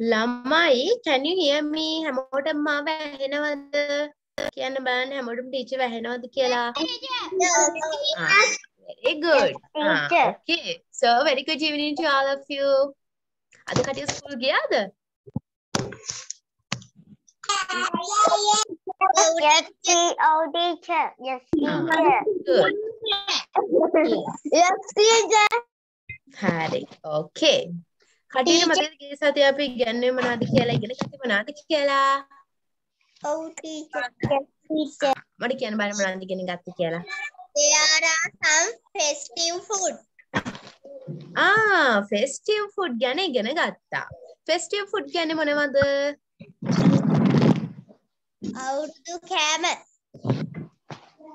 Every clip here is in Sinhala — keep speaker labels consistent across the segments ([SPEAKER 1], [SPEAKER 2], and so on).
[SPEAKER 1] ළමයි can you hear me? හැමෝටම මාව ඇහෙනවද? කියන්න බලන්න හැමෝටම ටීචර් ඇහෙනවද කියලා. Ah, very good. Ah, okay. So very good evening to all of you. අද කටිය ස්කූල් ගියාද?
[SPEAKER 2] Yes, teacher. Yes, teacher.
[SPEAKER 1] good.
[SPEAKER 2] Yes, teacher.
[SPEAKER 1] හරි okay කටියට මතකද ගිය සතියේ අපි ඉගෙනුවේ මොනවද කියලා ඉගෙන ගත්තේ මොනවද කියලා
[SPEAKER 2] Oh, teacher. Yes, teacher.
[SPEAKER 1] මට කියන්න බලන්න මොනවද ඉගෙන ගත්තේ කියලා
[SPEAKER 2] There are some festive food.
[SPEAKER 1] ආ ෆෙස්ටිව් ෆුඩ් ගැන ඉගෙන ගත්තා ෆෙස්ටිව් ෆුඩ් කියන්නේ මොනවද
[SPEAKER 2] අවුරුදු කෑම.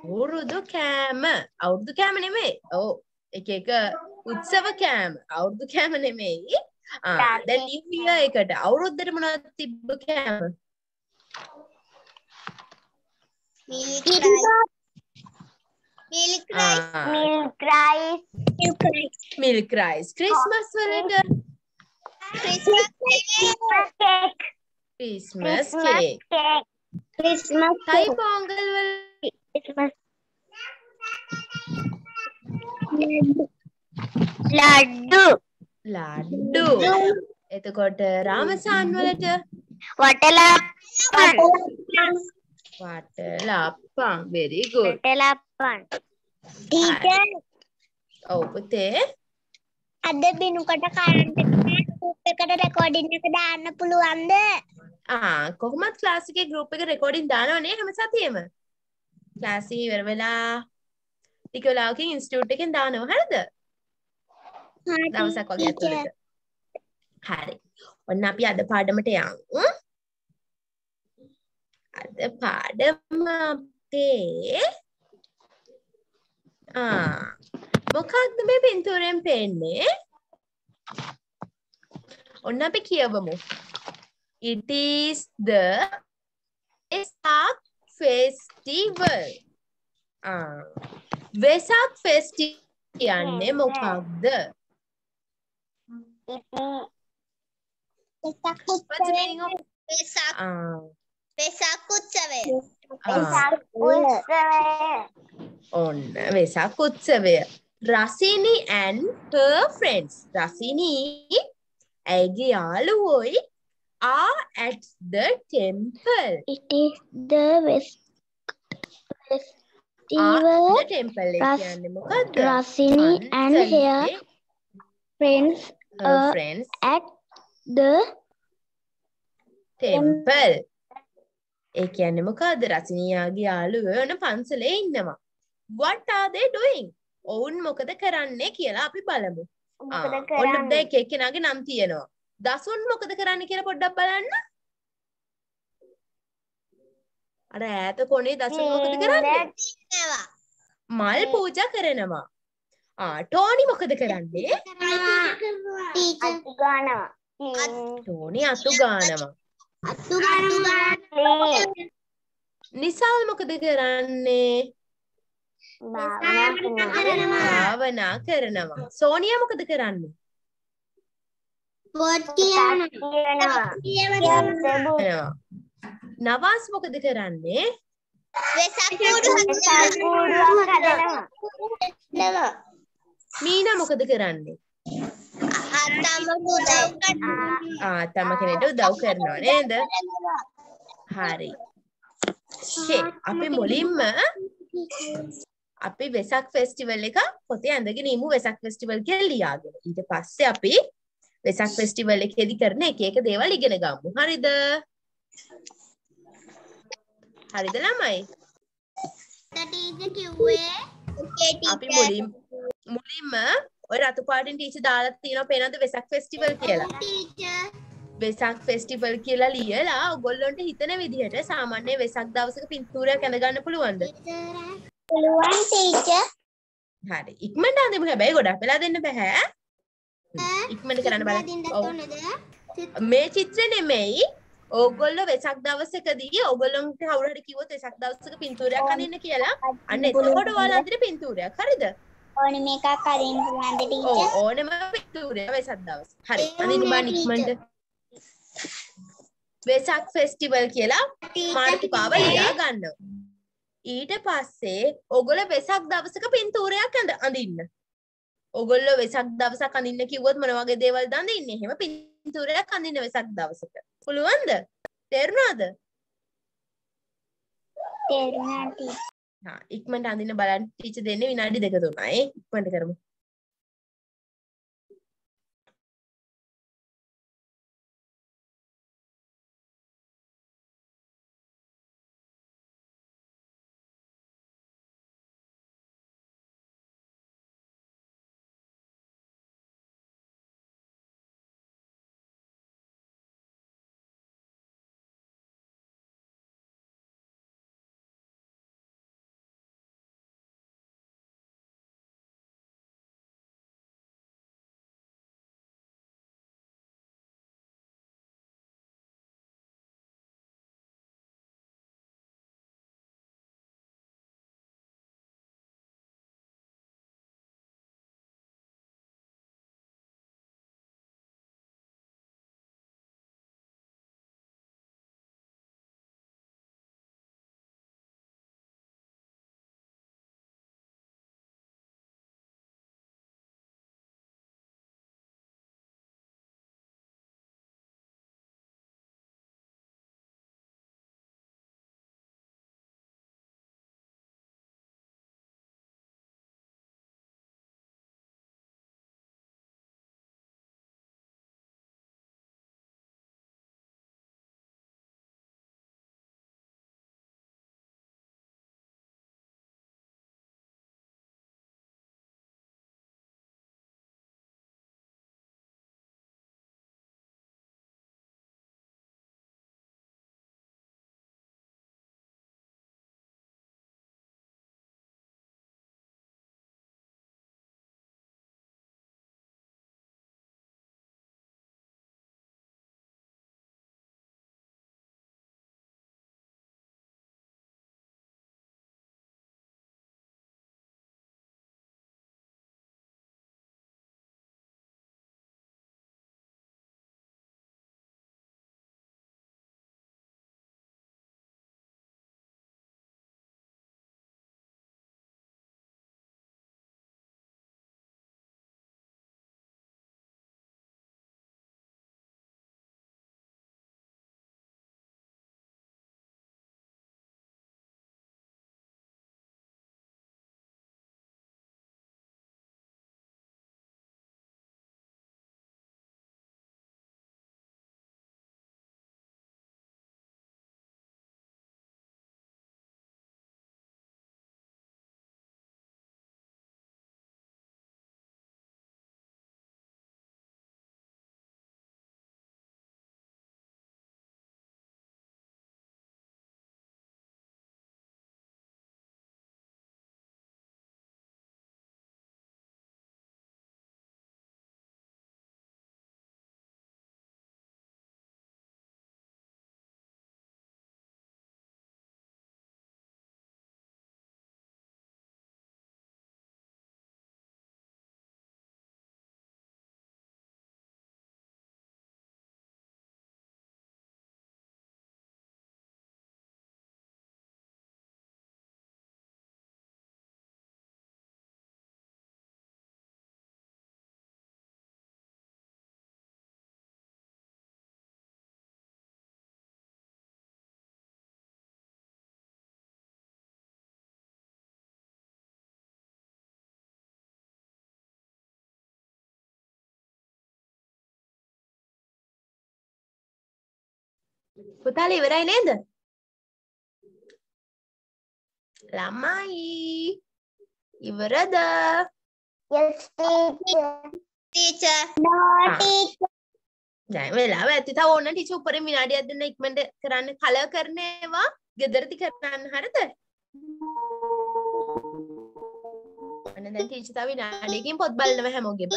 [SPEAKER 1] අවුරුදු කෑම අවුරුදු කෑම නෙමෙයි ඔව් එක එක උත්සව කෑම අවුරුදු කෑම නෙමෙයි දැන් ඉයර් එකට අවුරුද්දට මොනවද තිබ්බ කෑම
[SPEAKER 2] Milk rice. Milk rice. Milk rice. Milk rice.
[SPEAKER 1] Milk rice Christmas වලට
[SPEAKER 2] Christmas cake.
[SPEAKER 1] Christmas cake
[SPEAKER 2] cake. Christmas
[SPEAKER 1] Thai Pongal වල
[SPEAKER 2] Christmas. ලඩ්ඩු.
[SPEAKER 1] ලඩ්ඩු එතකොට රාමසාන් වලට
[SPEAKER 2] watalappan.
[SPEAKER 1] Watalappan very good
[SPEAKER 2] watalappan. Teacher
[SPEAKER 1] ඔව් පුතේ
[SPEAKER 2] අද බිනුකට කරන්ට් එක එකට රෙකෝඩින් එක දාන්න පුළුවන්ද?
[SPEAKER 1] ආ කොහොමත් ක්ලාස් එකේ ගෲප් එක රෙකෝඩින් දානවනේ හැම සතියෙම. ක්ලාස් එක ඉවර වෙලා ටික වෙලාවකින් ඉන්ස්ටිටියුට් එකෙන් දානවා හරිද? දවසක් වගේ ඇතුළත. හරි. ඔන්න අපි අද පාඩමට යමු. අද පාඩම අපේ ආ මොකක්ද මේ පින්තූරෙන් පේන්නේ? ඔන්න අපි කියවමු. It is the Vesak festival. ආ වෙසක් ෆෙස්ටිවල් කියන්නේ මොකක්ද? What's the meaning of
[SPEAKER 2] Vesak
[SPEAKER 1] ආ
[SPEAKER 2] වෙසක් උත්සවය.
[SPEAKER 1] ආ ඔන්න වෙසක් උත්සවය. Rasini and her friends. Rasini ඇයගේ යාළුවෝයි are at the temple.
[SPEAKER 2] It is the West
[SPEAKER 1] are
[SPEAKER 2] festival.
[SPEAKER 1] the temple එක
[SPEAKER 2] Ras-
[SPEAKER 1] කියන්නේ මොකද්ද?
[SPEAKER 2] Rasini and her
[SPEAKER 1] පන්සලේ
[SPEAKER 2] friends
[SPEAKER 1] her
[SPEAKER 2] uh,
[SPEAKER 1] friends
[SPEAKER 2] at the
[SPEAKER 1] temple. ඒ කියන්නේ මොකද්ද? රසිනියාගේ යාළුවෝ වෙන පන්සලේ ඉන්නවා. What are they doing? ඔවුන් මොකද කරන්නේ කියලා අපි බලමු. ඔන්න? දැන් එක එක්කෙනාගේ නම් තියෙනවා. දසුන් මොකද කරන්නේ කියලා පොඩ්ඩක් බලන්න. අර ඈත කොනේ දසුන් මොකද කරන්නේ? මල් පූජා කරනවා. ටෝනි මොකද කරන්නේ? ටෝනි අතු ගානවා. නිසල් මොකද කරන්නේ? භාවනා කරනවා. සෝනියා මොකද කරන්නේ? නවාස් මොකද කරන්නේ?
[SPEAKER 2] වෙසක් කූඩු හදනවා.
[SPEAKER 1] මීනා මොකද කරන්නේ? ආ තම කෙනෙක්ට උදව් කරනවා නේද? හරි. අපි මුලින්ම අපි වෙසක් ෆෙස්ටිවල් එක පොතේ ඇඳගෙන ඉමු වෙසක් ෆෙස්ටිවල් කියලා ලියාගෙන. ඊට පස්සේ අපි වෙසක් ෆෙස්ටිවල් එකේදී කරන එක එක දේවල් ඉගෙන ගමු. හරිද? හරිද ළමයි?
[SPEAKER 2] ටීචර් කිව්වේ
[SPEAKER 1] අපි මුලින් මුලින්ම ඔය රතු පාටින් ටීචර් දාලා තියෙනවා පේනවද වෙසක් ෆෙස්ටිවල් කියලා. වෙසක් ෆෙස්ටිවල් කියලා ලියලා ඔයගොල්ලන්ට හිතන විදිහට සාමාන්‍ය වෙසක් දවසක පින්තූරයක් ඇඳ ගන්න පුළුවන්ද?
[SPEAKER 2] පුළුවන් ටීචර්
[SPEAKER 1] හරි. ඉක්මනට අඳිමු හැබැයි ගොඩක් වෙලා දෙන්න බෑ. ඉක්මනට කරන්න බලන්න. මේ චිත්‍ර නෙමෙයි. ඕගොල්ලෝ වෙසක් දවසකදී ඕගොල්ලන්ට කවුරු හරි කිව්වොත් වෙසක් දවසක පින්තූරයක් අඳින්න කියලා අන්න එතකොට අඳින පින්තූරයක්. හරිද?
[SPEAKER 2] ඕනේ මේකක් අරින්න ටීචර්
[SPEAKER 1] ඕනෙම පින්තූරය වෙසක් දවස්. හරි. අඳින්න බෑ ඉක්මනට. වෙසක් ෆෙස්ටිවල් කියලා මාතෘකාව ලියා ගන්නවා. ඊට පස්සේ ඔගොල්ලෝ වෙසක් දවසක පින්තූරයක් අඳ අඳින්න. ඔගොල්ලෝ වෙසක් දවසක් අඳින්න කිව්වොත් මොන වගේ දේවල්ද අඳින්නේ? එහෙම පින්තූරයක් අඳින්න වෙසක් දවසක. පුළුවන්ද? තේරුණාද?
[SPEAKER 2] තේරුණා ටීචර්.
[SPEAKER 1] හා ඉක්මනට අඳින්න බලන්න ටීචර් දෙන්නේ විනාඩි දෙක තුනයි. ඉක්මනට කරමු. පුතාලා ඉවරයි නේද? ළමයි ඉවරද?
[SPEAKER 2] Yes, teacher.
[SPEAKER 3] Teacher
[SPEAKER 2] No,
[SPEAKER 1] Ah.
[SPEAKER 2] teacher.
[SPEAKER 1] දැන් වෙලාව ඇති තව ඕන ටීචර් උඩරින් විනාඩියක් දෙන්න ඉක්මනට කරන්න කලර් කරන ඒවා ගෙදරදි කරන්න හරිද? අන්න දැන් ටීචර් තව විනාඩියකින් පොත් බලනවා හැමෝගෙම.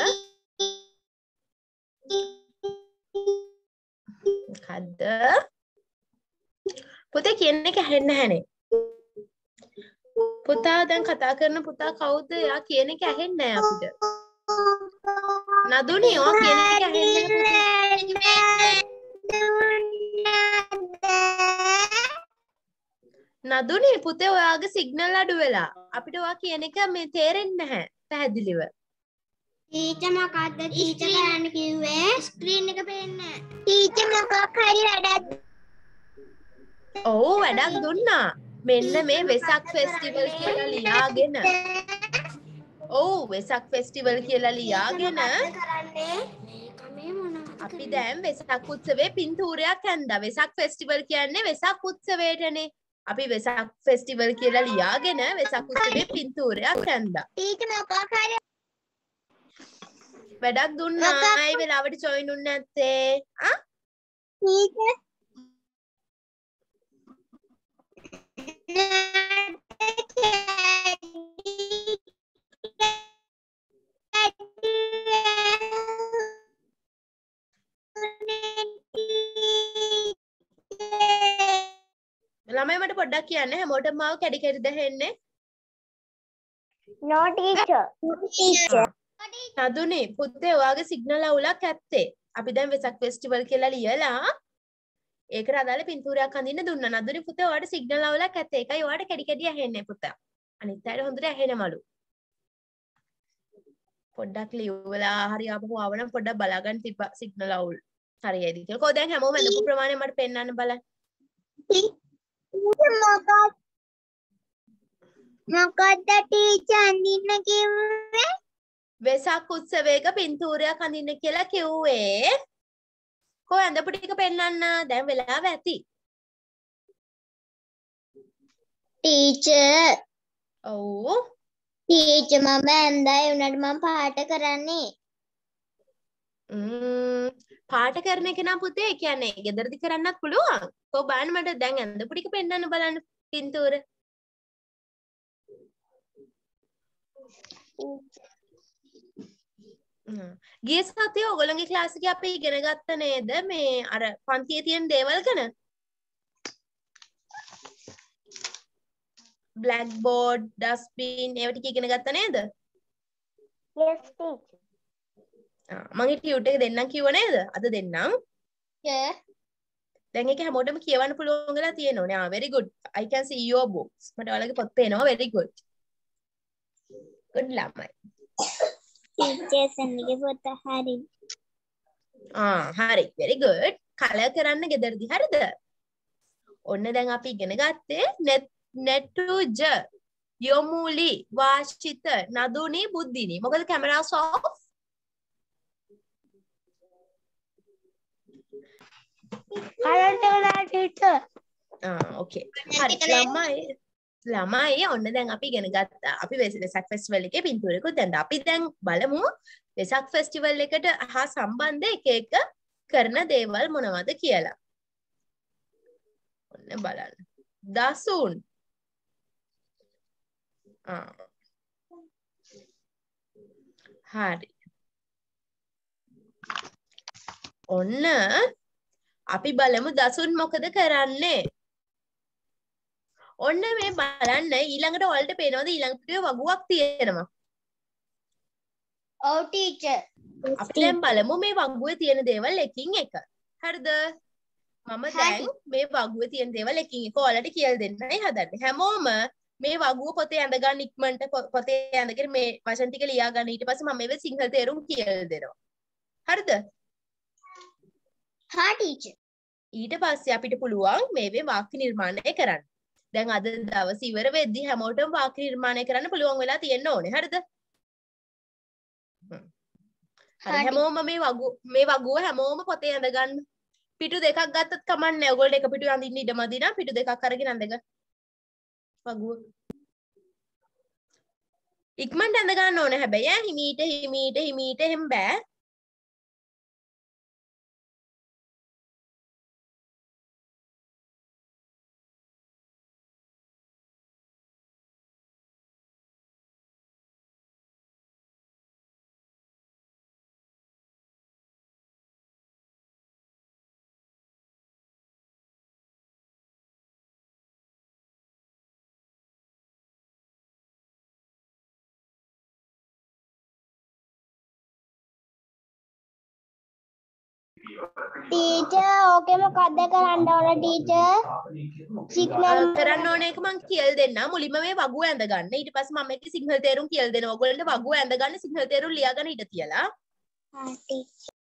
[SPEAKER 1] මොකද්ද? පුතේ කියන එක ඇහෙන්නේ නැහනේ. පුතා දැන් කතා කරන පුතා කවුද? එයා කියන එක ඇහෙන්නේ නැහැ අපිට. නදුනි ඔයා කියන එක ඇහෙන්නේ නැහැ. නදුනේ පුතේ ඔයාගේ සිග්නල් අඩු වෙලා අපිට ඔයා කියන එක මේ තේරෙන්නේ නැහැ පැහැදිලිව.
[SPEAKER 2] ටීචර් මොකක්ද ටීචර් කරන්න කිව්වේ ස්ක්‍රීන් එක පේන්නේ ටීචර් මොකක් හරි වැඩක්
[SPEAKER 1] ඔව් වැඩක් දුන්නා. මෙන්න මේ වෙසක් ෆෙස්ටිවල් කියලා ලියාගෙන. ඔව් වෙසක් ෆෙස්ටිවල් කියලා ලියාගෙන අපි දැන් වෙසක් උත්සවයේ පින්තූරයක් ඇන්දා. වෙසක් ෆෙස්ටිවල් කියන්නේ වෙසක් උත්සවයටනේ. අපි වෙසක් ෆෙස්ටිවල් කියලා ලියාගෙන වෙසක් උත්සවයේ පින්තූරයක් ඇන්දා.
[SPEAKER 2] ටීචර් මොකක් හරි
[SPEAKER 1] වැඩක් දුන්නා. අය වෙලාවට ජොයින් උන්නේ නැත්තේ. ආ
[SPEAKER 2] ටීචර්
[SPEAKER 1] ළමයි මට පොඩ්ඩක් කියන්න හැමෝටම මාව කැඩි කැඩි දහෙන්නේ.
[SPEAKER 2] No teacher. Teacher.
[SPEAKER 1] නදුනේ පුතේ ඔයාගේ සිග්නල් අවුලක් ඇත්තේ. අපි දැන් වෙසක් ෆෙස්ටිවල් කියලා ලියලා ඒකට අදාළ පින්තූරයක් අඳින්න දුන්නා. නදුනේ පුතේ ඔයාට සිග්නල් අවුලක් ඇත්තේ. ඒකයි ඔයාට කැඩි කැඩි ඇහෙන්නේ පුතා. අනිත් අයට හොඳට ඇහෙනමලු. පොඩ්ඩක් ලියවලා හරි ආපහු ආවනම් පොඩ්ඩක් බලාගන්න තිබ්බා සිග්නල් අවුල්. හරියයිද කියලා. කොහොද දැන් හැමෝම ඇඳපු ප්‍රමාණය මට පෙන්වන්න බලන්න.
[SPEAKER 2] මොකක්ද ටීචර් අඳින්න කිව්වේ?
[SPEAKER 1] වෙසක් උත්සවයක පින්තූරයක් අඳින්න කියලා කිව්වේ. කො ඇඳපු ටික පෙන්වන්න. දැන් වෙලාව ඇති.
[SPEAKER 2] ටීචර්
[SPEAKER 1] ඔව්.
[SPEAKER 2] ටීචර් මම ඇඳයි උනට මම පාට කරන්නේ.
[SPEAKER 1] ම්ම්, පාට කරන එක නම් පුතේ කියන්නේ ගෙදරදි කරන්නත් පුළුවන්. කො බලන්න මට දැන් ඇඳපු ටික පෙන්වන්න බලන්න පින්තූර. හ්ම්. ගිය සතියේ ඔයගොල්ලෝගේ ක්ලාස් එකේ අපි ඉගෙන ගත්ත නේද මේ අර පන්තියේ තියෙන දේවල් ගැන? බ්ලැක් බෝඩ්, ඩස්ට්බින් ඒවා ටික ඉගෙන ගත්ත නේද?
[SPEAKER 2] Yes teacher.
[SPEAKER 1] ආ, මං ඒ ටියුට් එක දෙන්නම් කිව්ව නේද? අද දෙන්නම්. දැන් ඒක හැමෝටම කියවන්න පුළුවන් වෙලා තියෙනවනේ. ආ very good. I can see your books. මට ඔයාලගේ පොත් පේනවා very good. good ළමයි.
[SPEAKER 2] ටීචර් සන්නගේ පොත හරි.
[SPEAKER 1] ආ හරි very good. කලර් කරන්න ගෙදරදි හරිද? ඔන්න දැන් අපි ඉගෙන ගත්තේ net netuj යොමුලි වාශිත නදුනි බුද්ධිනි. මොකද කැමරාස් off?
[SPEAKER 2] කරන්ට වෙලා ටීචර්.
[SPEAKER 1] ආ okay. හරි ළමයි ළමයි ඔන්න දැන් අපි ඉගෙන ගත්තා. අපි වෙස- වෙසක් ෆෙස්ටිවල් එකේ පින්තූරෙකුත් දැන්දා. අපි දැන් බලමු වෙසක් ෆෙස්ටිවල් එකට හා සම්බන්ධ එක එක කරන දේවල් මොනවද කියලා. ඔන්න බලන්න. දසුන්. ආ. හරි. ඔන්න අපි බලමු දසුන් මොකද කරන්නේ? ඔන්න මේ බලන්න ඊළඟට ඔයාලට පේනවද ඊළඟ පිටුවේ වගුවක් තියෙනවා.
[SPEAKER 2] ඔව් ටීචර්.
[SPEAKER 1] අපි දැන් බලමු මේ වගුවේ තියෙන දේවල් එකින් එක. හරිද? මම දැන් මේ වගුවේ තියෙන දේවල් එකින් එක ඔයාලට කියලා දෙන්නයි හදන්නේ. හැමෝම මේ වගුව පොතේ ඇඳ ගන්න ඉක්මනට පොතේ ඇඳගෙන මේ වචන ටික ලියා ගන්න ඊට පස්සේ මම මේවේ සිංහල තේරුම් කියලා දෙනවා. හරිද?
[SPEAKER 2] හා ටීචර්.
[SPEAKER 1] ඊට පස්සේ අපිට පුළුවන් මේවේ වාක්‍ය නිර්මාණය කරන්න. දැන් අද දවස් ඉවර වෙද්දි හැමෝටම වාක්‍ය නිර්මාණය කරන්න පුළුවන් වෙලා තියෙන්න ඕනේ. හරිද? හරි. හැමෝම මේ වගු මේ වගුව හැමෝම පොතේ ඇඳගන්න. පිටු දෙකක් ගත්තත් කමක් නැහැ. ඔයගොල්ලෝ එක පිටු අඳින්න ඉඩමදි නම් පිටු දෙකක් අරගෙන අඳග. වගුව. ඉක්මනට ඇඳ ගන්න ඕනේ හැබැයි ඈ හිමීට හිමීට හිමීට එහෙම බෑ.
[SPEAKER 2] ටීචර් ඕකේ මොකක්ද කරන්න ඕන ටීචර් සිග්නල්
[SPEAKER 1] කරන්න ඕන එක මං කියල් දෙන්න මුලින්ම මේ වගුව ඇඳ ගන්න ඊට පස්සේ මම මේක සිංහල තේරුම් කියල් දෙනවා. ඔයගොල්ලන්ට වගුව ඇඳ ගන්න සිංහල තේරුම් ලියාගෙන හිට තියලා.
[SPEAKER 2] ටීචර් ටීචර්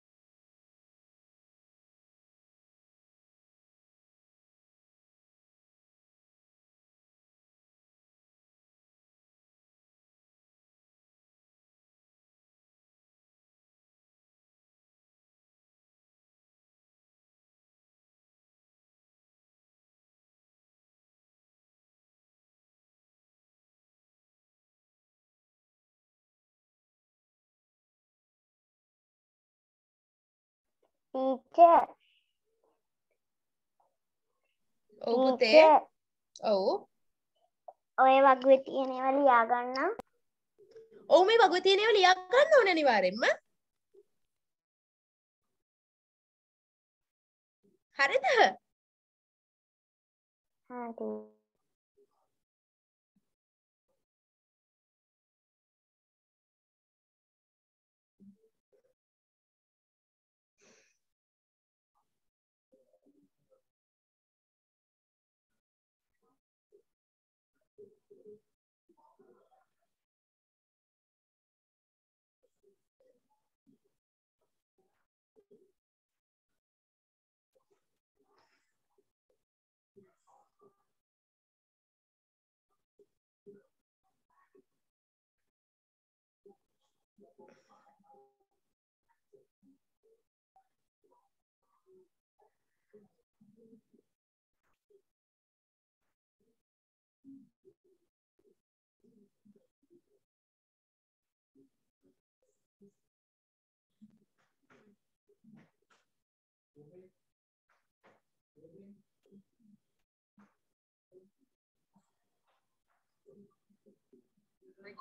[SPEAKER 1] ඔව් පුතේ. ඔව්.
[SPEAKER 2] ඔය වගේ තියෙනවා ලියා ගන්න
[SPEAKER 1] ඔව් මේ වගුව තියෙන ඒවා ලියා ගන්න ඕනේ අනිවාර්යෙන්ම. හරිද?
[SPEAKER 2] හා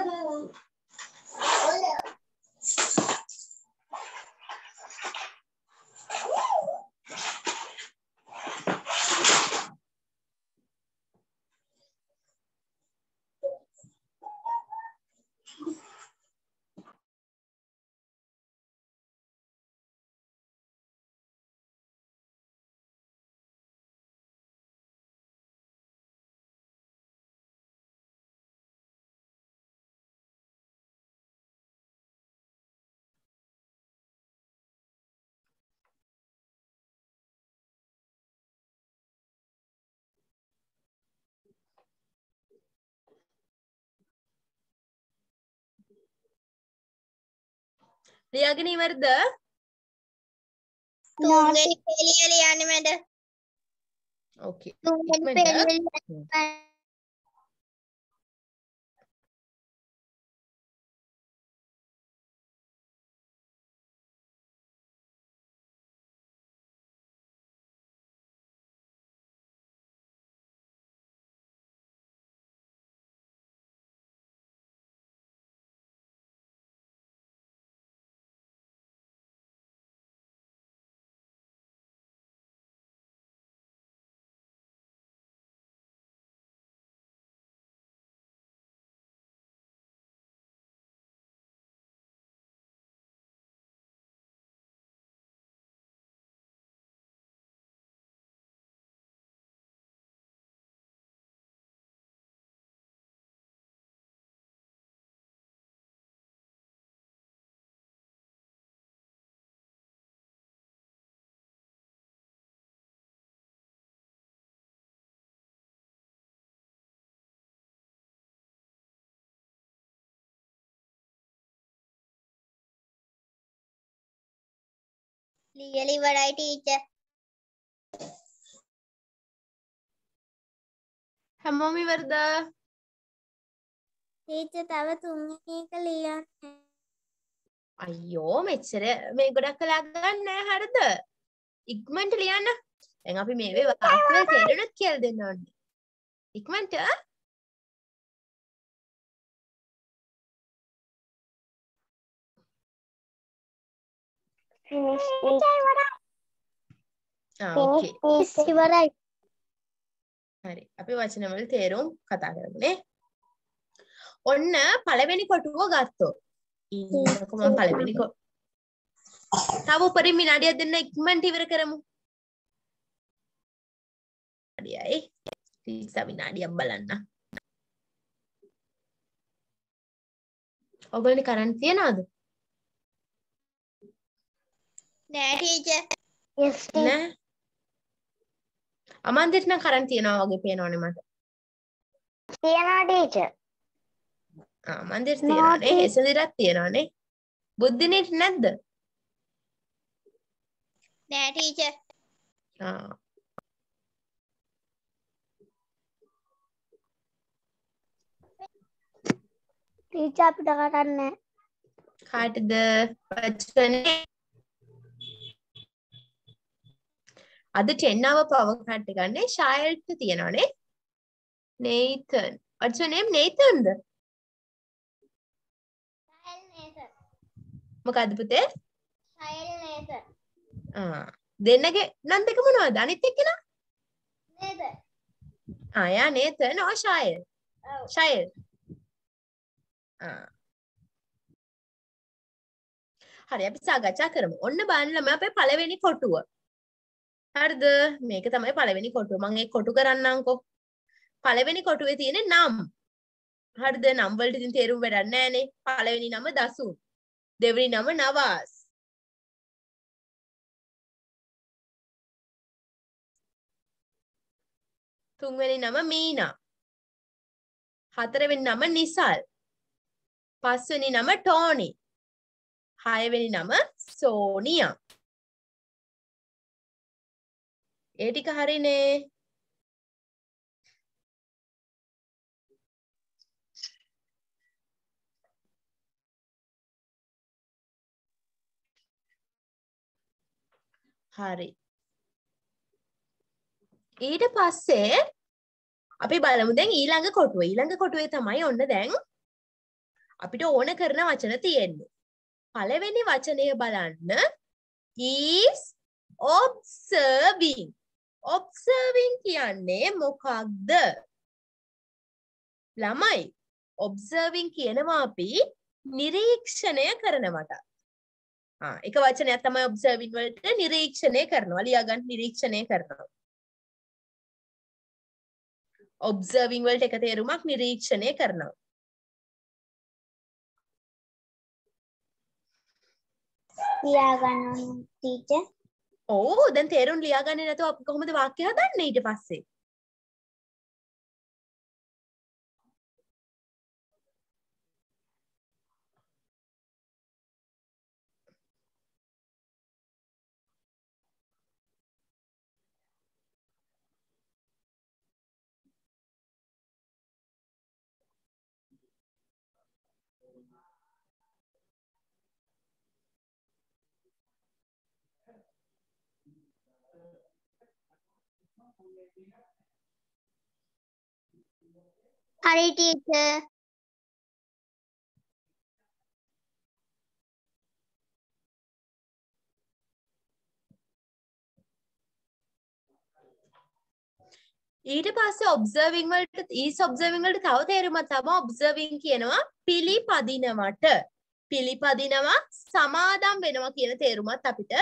[SPEAKER 3] 拜拜喽。
[SPEAKER 1] ලියාගෙන ඉවරද?
[SPEAKER 2] තුන්වෙනි පෙළිය ලියන්න මැඩ
[SPEAKER 1] ඕකේ
[SPEAKER 2] තුන්වෙනි
[SPEAKER 1] ඉක්මනට.
[SPEAKER 2] පෙළිය ලියලා ඉවරයි ටීචර්.
[SPEAKER 1] හැමෝම ඉවරද
[SPEAKER 2] ටීචර් තව තුන්වෙනි එක ලියන්න.
[SPEAKER 1] අයියෝ මෙච්චර මේ ගොඩක් කලා ගන්න නෑ හරිද ඉක්මනට ලියන්න. දැන් අපි මේවේ වාක්‍යවල තේරුණොත් කියලා දෙන්න ඕනේ. ඉක්මනට ආ ඕකේ.
[SPEAKER 2] ඉවරයි.
[SPEAKER 1] හරි. අපි වචනවල තේරුම් කතා කරමු නේ. ඔන්න පළවෙනි කොටුව. ඊළඟට මම පළවෙනි කොට. තව උපරිම විනාඩියක් දෙන්න ඉක්මනට ඉවර කරමු. හරියයි. තිස්සා විනාඩියක් බලන්න. ඔයගොල්ලෝ කරන් තියනවද?
[SPEAKER 2] නෑ ටීචර්.
[SPEAKER 1] නෑ. අමන්දිට නම් කරන් තියනවා වගේ පේනවනේ මට.
[SPEAKER 2] තියනවා ටීචර්.
[SPEAKER 1] ආ මන්දිට තියනවානේ. එසඳිරත් තියනවානේ. බුද්ධිනේට නැද්ද?
[SPEAKER 2] නෑ ටීචර්.
[SPEAKER 1] ආ
[SPEAKER 2] ටීචර් අපිට කරන්නේ
[SPEAKER 1] කාටද වචනේ අද 10 hour power cut එක ගන්නේ ශායල්ට තියෙනවනේ නේතන් name නේතන්ද. මොකද්ද පුතේ? දෙන්නගේ නම් දෙක මොනවද? අනිත් එක්කෙනා?
[SPEAKER 2] නේද?
[SPEAKER 1] ආ යා නේතන් ඔය ශායල්.
[SPEAKER 2] ඔව්.
[SPEAKER 1] ශායල්. ආ. හරි අපි සාකච්ඡා කරමු. ඔන්න බලන්න ළමයි අපේ පළවෙනි කොටුව හරිද? මේක තමයි පළවෙනි කොටුව. මම ඒක කොටු කරන්නම්කෝ. පළවෙනි කොටුවේ තියෙන නම්. හරිද? නම් වලට ඉතින් තේරුම් වැඩක් නැහැනේ. පළවෙනි නම දසුන් දෙවෙනි නම නවාස්. තුන්වෙනි නම මීනා. හතරවෙනි නම නිසල්. පස්වෙනි නම ටෝනි. හයවෙනි නම සෝනියා. ඒ ටික හරිනේ. හරි. ඊට පස්සේ අපි බලමු දැන් ඊළඟ කොටුව. ඊළඟ කොටුවේ තමයි ඔන්න දැන් අපිට ඕන කරන වචන තියෙන්නේ. පළවෙනි වචනය බලන්න. Is observing. Observing කියන්නේ මොකක්ද? ළමයි observing කියනවා අපි නිරීක්ෂණය කරනවට. ආ එක වචනයක් තමයි observing වලට නිරීක්ෂණය කරනවා ලියා ගන්න නිරීක්ෂණය කරනවා. observing වලට එක තේරුමක් නිරීක්ෂණය කරනවා.
[SPEAKER 2] ලියාගන්න ටීචර්.
[SPEAKER 1] ඕ දැන් තේරුම් ලියාගන්නේ නැතුව අපි කොහොමද වාක්‍ය හදන්නේ ඊට පස්සේ?
[SPEAKER 2] හරි ටීචර්.
[SPEAKER 1] ඊට පස්සේ ඔබ්සර්විං වලට ඊස් ඔබ්සර්විං වලට තව තේරුමක් තමයි ඔබ්සර්විං කියනවා පිළිපදිනවට පිළිපදිනවා සමාදම් වෙනවා කියන තේරුමත් අපිට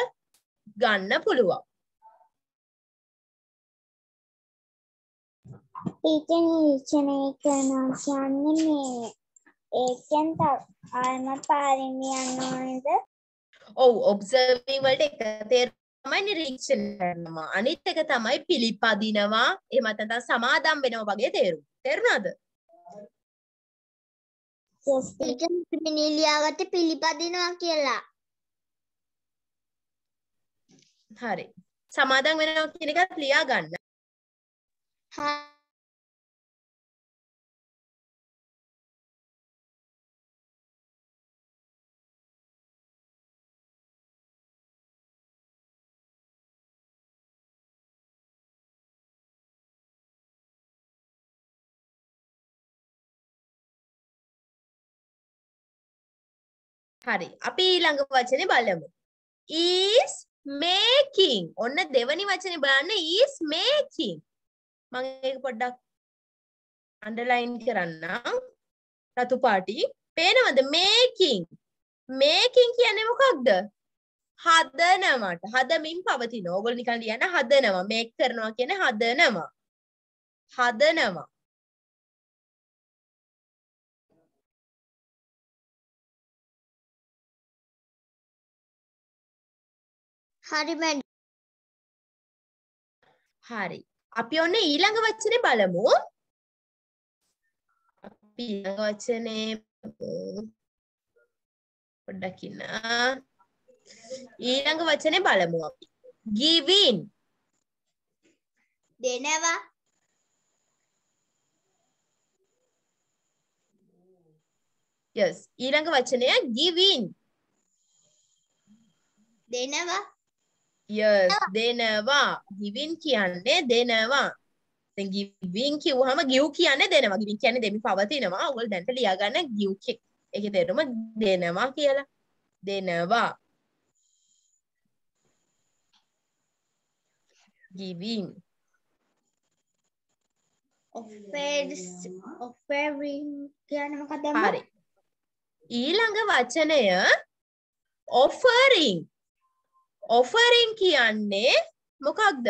[SPEAKER 1] ගන්න පුළුවන්.
[SPEAKER 2] ටීචර් නිරීක්ෂණය කරනවා කියන්නේ මේ ඒකෙන් තව ආයමත් පාරින් යන්න ඕනේද?
[SPEAKER 1] ඔව් ඔබ්සර්විං වලට එක තේරුම තමයි නිරීක්ෂණය කරනවා. අනිත් එක තමයි පිළිපදිනවා එහෙම නැත්නම් සමාදම් වෙනවා වගේ තේරුම. තේරුණාද?
[SPEAKER 2] ටීචර් මිනී ලියාගත්තේ පිළිපදිනවා කියලා.
[SPEAKER 1] හරි. සමාදම් වෙනවා කියන එකත් ලියා ගන්න.
[SPEAKER 2] හා
[SPEAKER 1] හරි. අපි ඊළඟ වචනේ බලමු. is making. ඔන්න දෙවනි වචනේ බලන්න is making. මම ඒක පොඩ්ඩක් අන්ඩර්ලයින් කරන්නම්. රතු පාටි. පේනවද making? making කියන්නේ මොකක්ද? හදනවට. හදමින් පවතින. ඕගොල්ලෝ නිකන් ලියන්න හදනවා. මේක් කරනවා කියන්නේ හදනවා. හදනවා.
[SPEAKER 2] හරි මැඩම්.
[SPEAKER 1] හරි. අපි ඔන්න ඊළඟ වචනේ බලමු. අපි ඊළඟ වචනේ පොඩ්ඩක් ඉන්න. ඊළඟ වචනේ බලමු අපි. giving
[SPEAKER 2] දෙනවා.
[SPEAKER 1] yes ඊළඟ වචනය giving
[SPEAKER 2] දෙනවා.
[SPEAKER 1] Yes දෙනවා. Giving කියන්නේ දෙනවා. දැන් giving කිව්වහම give කියන්නේ දෙනවා. Giving කියන්නේ දෙමි පවතිනවා. ඔයගොල්ලෝ දැන්ට ලියාගන්න give එකේ. තේරුම දෙනවා කියලා. දෙනවා. Giving.
[SPEAKER 2] Offers offering කියන්නේ මොකක්ද
[SPEAKER 1] හරි. ඊළඟ වචනය offering offering කියන්නේ මොකක්ද?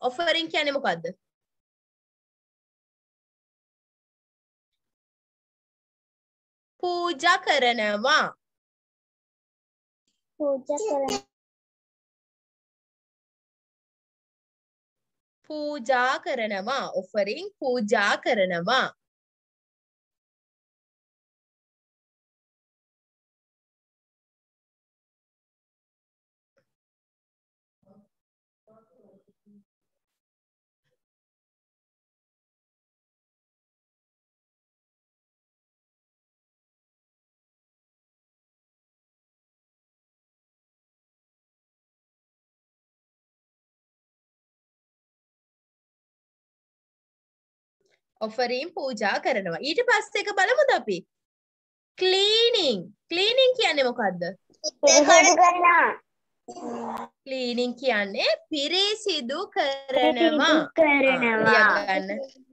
[SPEAKER 1] offering කියන්නේ මොකක්ද? පූජා කරනවා.
[SPEAKER 2] පූජා කරන
[SPEAKER 1] පූජා කරනවා. offering පූජා කරනවා offering පූජා කරනවා. ඊට පස්සේ එක බලමුද අපි? Cleaning. Cleaning කියන්නේ
[SPEAKER 2] කරනවා.
[SPEAKER 1] cleaning කියන්නේ පිරිසිදු කරනවා.
[SPEAKER 2] කරනවා.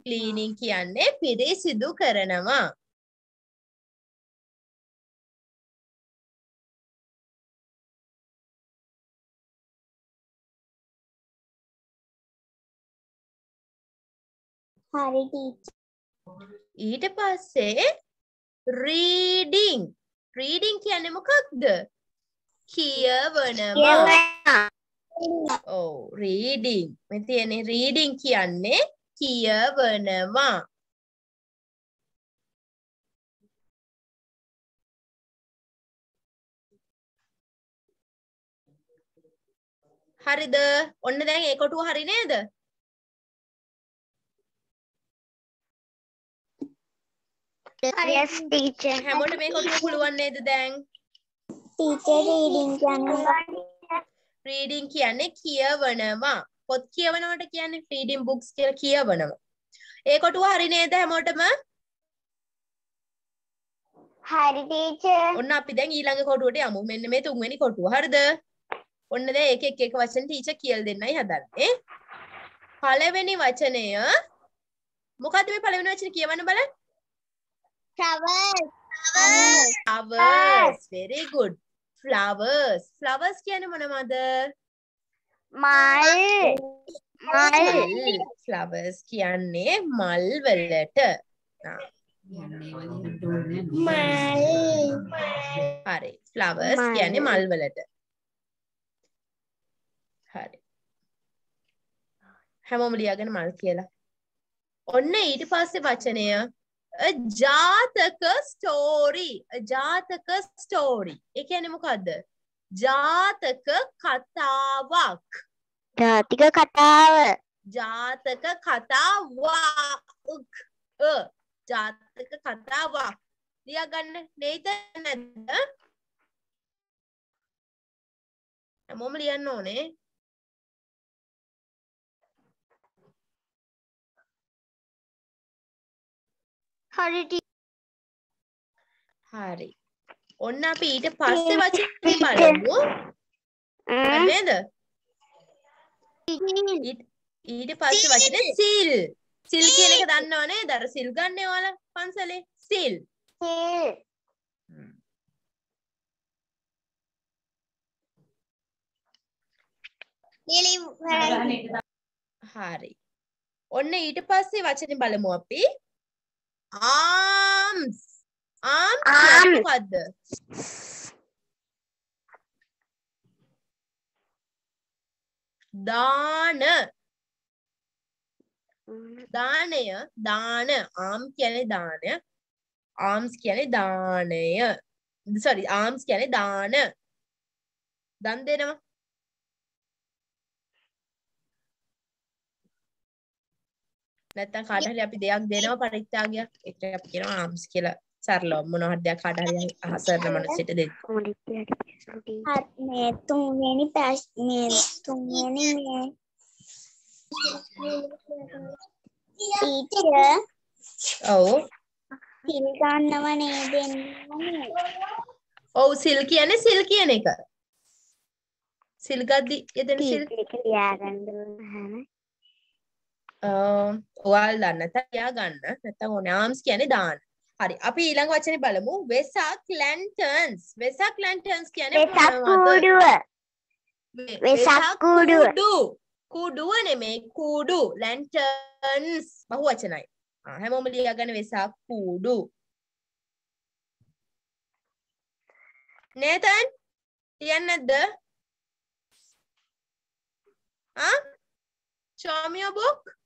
[SPEAKER 1] cleaning කියන්නේ පිරිසිදු කරනවා
[SPEAKER 2] හරි ටීචර්.
[SPEAKER 1] ඊට පස්සේ reading. reading කියන්නේ මොකක්ද? කියවනවා. ඔව් reading. මේ තියෙන්නේ reading කියන්නේ කියවනවා. හරිද? ඔන්න දැන් ඒ කොටුව හරි නේද
[SPEAKER 2] Yes teacher.
[SPEAKER 1] හැමෝට මේ කොටුව පුළුවන් නේද දැන්?
[SPEAKER 2] Teacher reading කියන්නේ.
[SPEAKER 1] Reading කියන්නේ කියවනවා. පොත් කියවනවට කියන්නේ reading books කියලා කියවනවා. ඒ කොටුව හරි නේද හැමෝටම?
[SPEAKER 2] හරි teacher.
[SPEAKER 1] ඔන්න අපි දැන් ඊළඟ කොටුවට යමු. මෙන්න මේ තුන්වෙනි කොටුව. හරිද? ඔන්න දැන් එක එක එක වචන ටීචර් කියලා දෙන්නයි හදන්නේ. පළවෙනි වචනය. මොකද්ද මේ පළවෙනි වචනේ කියවන්න බලන්න
[SPEAKER 2] Flowers.
[SPEAKER 1] flowers. Very good. Flowers. Flowers කියන්නේ මොනවද?
[SPEAKER 2] මල්. මල්.
[SPEAKER 1] මල් flowers කියන්නේ මල් වලට. ආ,
[SPEAKER 2] මල්.
[SPEAKER 1] හරි. Flowers
[SPEAKER 2] මල්.
[SPEAKER 1] කියන්නේ මල් වලට. හරි. හැමෝම ලියාගෙන මල් කියලා. ඔන්න ඊට පස්සේ වචනය a ජාතක story. A ජාතක story. ඒ කියන්නේ මොකද්ද? ජාතක කතාවක්.
[SPEAKER 2] ජාතික කතාව.
[SPEAKER 1] ජාතක කතාවක්. ජාතක කතාවක්. ලියාගන්න නේද? නැද්ද? හැමෝම ලියන්න ඕනේ
[SPEAKER 2] හරි teacher.
[SPEAKER 1] හරි ඔන්න අපි ඊට පස්සේ වචනේ බලමු. නේද? ඊට පස්සේ වචනේ සිල්. සිල් කියන එක දන්නව නේද? අර සිල් ගන්න ඔයාලා පන්සලේ සිල්. හරි. ඔන්න ඊට පස්සේ වචනේ බලමු අපි. ආම්ස්. ආම් කියන්නේ මොකද්ද? දාන දානය දාන ආම් කියන්නේ දානය. ආම්ස් කියන්නේ දානය. සෝරි ආම්ස් කියන්නේ දාන. දන් දෙනවා නැත්තම් කාට හරි අපි දෙයක් දෙනවා පරිත්‍යාගයක් ඒකට අපි කියනවා ආම්ස් කියලා සරලව මොනවා හරි දෙයක් කාට හරි අහසරන මනුස්සයට දෙන්න
[SPEAKER 2] මේ තුන්වෙනි පැස් මේ තුන්වෙනි මේ ටීචර්
[SPEAKER 1] ඔව්.
[SPEAKER 2] පිල් ගන්නව නේද
[SPEAKER 1] ඔව් සිල් කියන්නේ සිල් කියන එක. සිල් ගද්දි යෙදෙන සිල්.
[SPEAKER 2] ලියාගන්න ඕන
[SPEAKER 1] ඔයාල් දන්න නැත්නම් යා ගන්න නැත්නම් ඕනේ. ආම්ස් කියන්නේ දාන හරි අපි ඊළඟ වචනේ බලමු. වෙසක් ලැන්ටර්න්ස් වෙසක් ලැන්ටර්න්ස් කියන්නේ
[SPEAKER 2] වෙසක්? කූඩුව. කූඩුව.
[SPEAKER 1] කූඩු. කූඩුව නෙමේ කූඩු. ලැන්ටර්න්ස් බහු වචනයි. හැමෝම ලියාගන්න වෙසක් කූඩු. නේතන් ලියන්නේ නැද්ද ආ? show me your book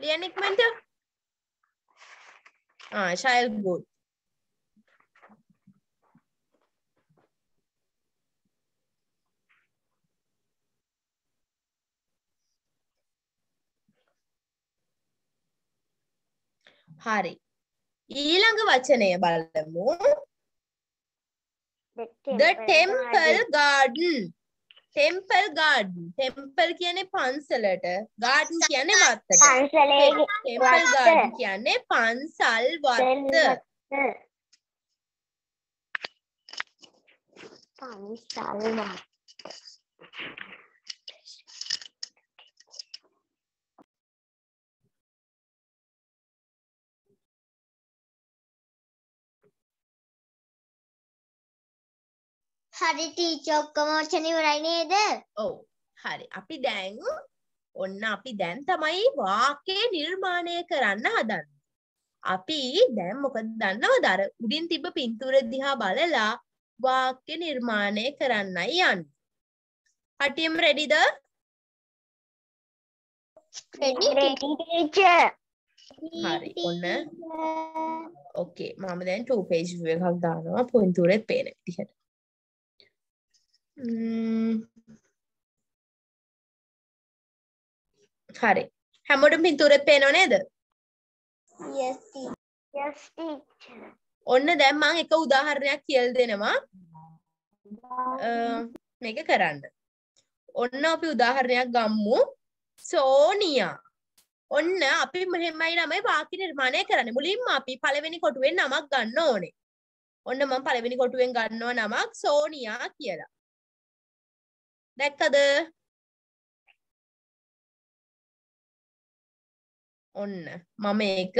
[SPEAKER 1] ලියන්න ඉක්මනට ආ ශෛල් good හරි ඊළඟ වචනය බලමු. The temple garden temple garden. Temple කියන්නේ පන්සලට. Garden කියන්නේ වත්තට.
[SPEAKER 2] පන්සලේ
[SPEAKER 1] temple
[SPEAKER 2] වත්ත.
[SPEAKER 1] garden කියන්නේ පන්සල් වත්ත.
[SPEAKER 2] පන්සල් හරි ටීචර් ඔක්කොම වචන ඉවරයි නේද?
[SPEAKER 1] ඔව් හරි අපි දැන් ඔන්න අපි දැන් තමයි වාක්‍ය නිර්මාණය කරන්න හදන්නේ. අපි දැන් මොකද දන්නවද අර උඩින් තිබ්බ පින්තූර දිහා බලලා වාක්‍ය නිර්මාණය කරන්නයි යන්නේ. හටියම් රෙඩිද?
[SPEAKER 2] Ready teacher.
[SPEAKER 1] හරි ඔන්න ඕකේ මම දැන් 2 page view එකක් දානවා පින්තූරෙත් පේන විදිහට. හරි. හැමෝටම පින්තූරෙත් පේනව නේද? ඔන්න දැන් මම එක උදාහරණයක් කියලා දෙනවා මේක කරන්න. ඔන්න අපි උදාහරණයක් ගම්මු. සෝනියා. ඔන්න අපි මෙහෙමයි ළමයි වාක්‍ය නිර්මාණය කරන්නේ. මුලින්ම අපි පළවෙනි කොටුවෙන් නමක් ගන්න ඕනේ. ඔන්න මම පළවෙනි කොටුවෙන් ගන්නවා නමක් සෝනියා කියලා. දැක්කද? ඔන්න මම ඒක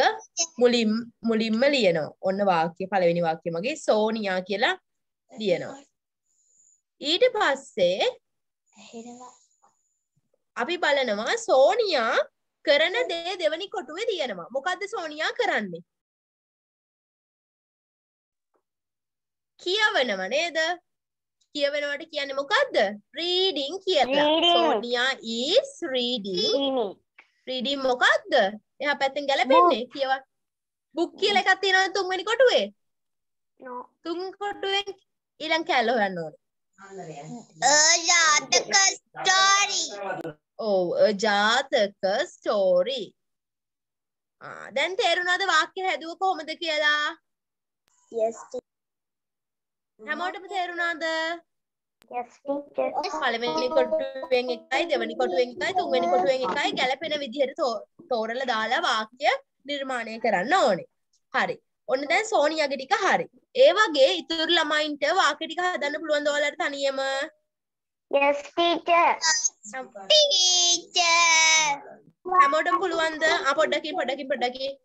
[SPEAKER 1] මුලින් මුලින්ම ලියනවා. ඔන්න වාක්‍ය පළවෙනි වාක්‍ය මගේ සෝනියා කියලා ලියනවා. ඊට පස්සේ අපි බලනවා සෝනියා කරන දේ දෙවනි කොටුවේ තියෙනවා. මොකද්ද සෝනියා කරන්නේ? කියවනව නේද? කියවනවට කියන්නේ මොකද්ද? reading කියලා.
[SPEAKER 2] Reading.
[SPEAKER 1] Sonia is reading. Reading මොකද්ද? එහා පැත්තෙන් ගැලපෙන්නේ කියව. book කියලා එකක් තියෙනවද තුන්වෙනි කොටුවේ?
[SPEAKER 2] No.
[SPEAKER 1] තුන් කොටුවෙන් ඊළඟ කැල්ල හොයන්න ඕනේ.
[SPEAKER 2] ජාතක story.
[SPEAKER 1] ඔව් a ජාතක ස්ටෝරි. ආ දැන් තේරුණාද වාක්‍ය හැදුව කොහොමද කියලා?
[SPEAKER 2] Yes
[SPEAKER 1] හැමෝටම තේරුණාද?
[SPEAKER 2] Yes teacher.
[SPEAKER 1] පළවෙනි කොටුවෙන් එකයි දෙවෙනි කොටුවෙන් එකයි තුන්වෙනි කොටුවෙන් එකයි ගැලපෙන විදිහට තෝරලා දාලා වාක්‍ය නිර්මාණය කරන්න ඕනේ. හරි. ඔන්න දැන් සෝනියාගේ ටික හරි. ඒ වගේ ඉතුරු ළමයින්ට වාක්‍ය ටික හදන්න පුළුවන් ඔයාලට තනියම?
[SPEAKER 2] Yes, teacher.
[SPEAKER 1] හැමෝටම පුළුවන්ද? ආ පොඩ්ඩකින් පොඩ්ඩකින් පොඩ්ඩකින්.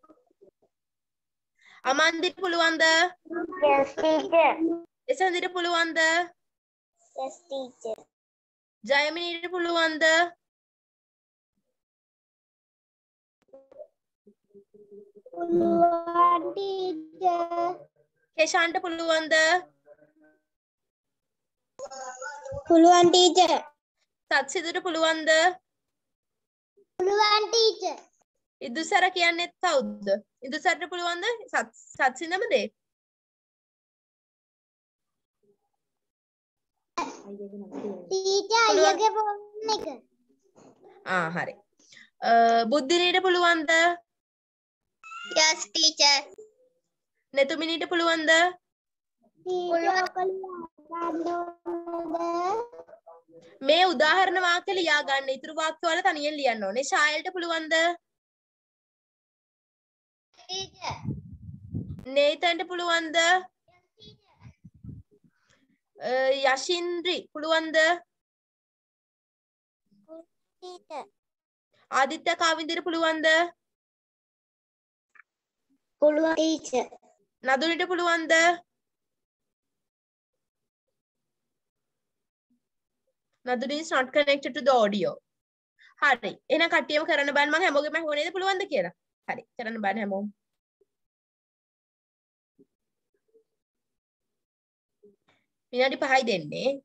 [SPEAKER 1] අමන්දිට පුළුවන්ද?
[SPEAKER 2] Yes, teacher.
[SPEAKER 1] එසන්දිට පුළුවන්ද?
[SPEAKER 2] Yes, teacher.
[SPEAKER 1] ජයමිනීට පුළුවන්ද?
[SPEAKER 2] පුළුවන් teacher.
[SPEAKER 1] කෙෂාන්ට පුළුවන්ද?
[SPEAKER 2] පුළුවන් teacher.
[SPEAKER 1] සත්සිදුට පුළුවන්ද?
[SPEAKER 2] පුළුවන් teacher.
[SPEAKER 1] ඉදුසර කියන්නෙත් කවුද? ඉදුසරට පුළුවන්ද? සත්
[SPEAKER 2] teacher අයියගේ ෆෝන් එක.
[SPEAKER 1] ආ හරි. අ, බුද්ධිනීට පුළුවන්ද?
[SPEAKER 2] Yes, teacher.
[SPEAKER 1] නෙතුමිනීට පුළුවන්ද? මේ උදාහරණ වාක්‍ය ලියා ගන්න. ඉතුරු වාක්‍ය වල තනියෙන් ලියන්න ඕනේ. ශායල්ට පුළුවන්ද?
[SPEAKER 2] teacher.
[SPEAKER 1] නේතන්ට පුළුවන්ද? අ, යශින්ද්‍රි පුළුවන්ද? ආදිත්‍ය කාවින්දිට පුළුවන්ද?
[SPEAKER 2] පුළුවන් teacher.
[SPEAKER 1] නදුනිට පුළුවන්ද? Naduni is not connected to the audio. හරි. එහෙනම් කට්ටියම කරන්න බෑ මම හැමෝගෙම අහුව නේද පුළුවන්ද කියලා? හරි. කරන්න බෑ හැමෝම. විනාඩි 5යි දෙන්නේ.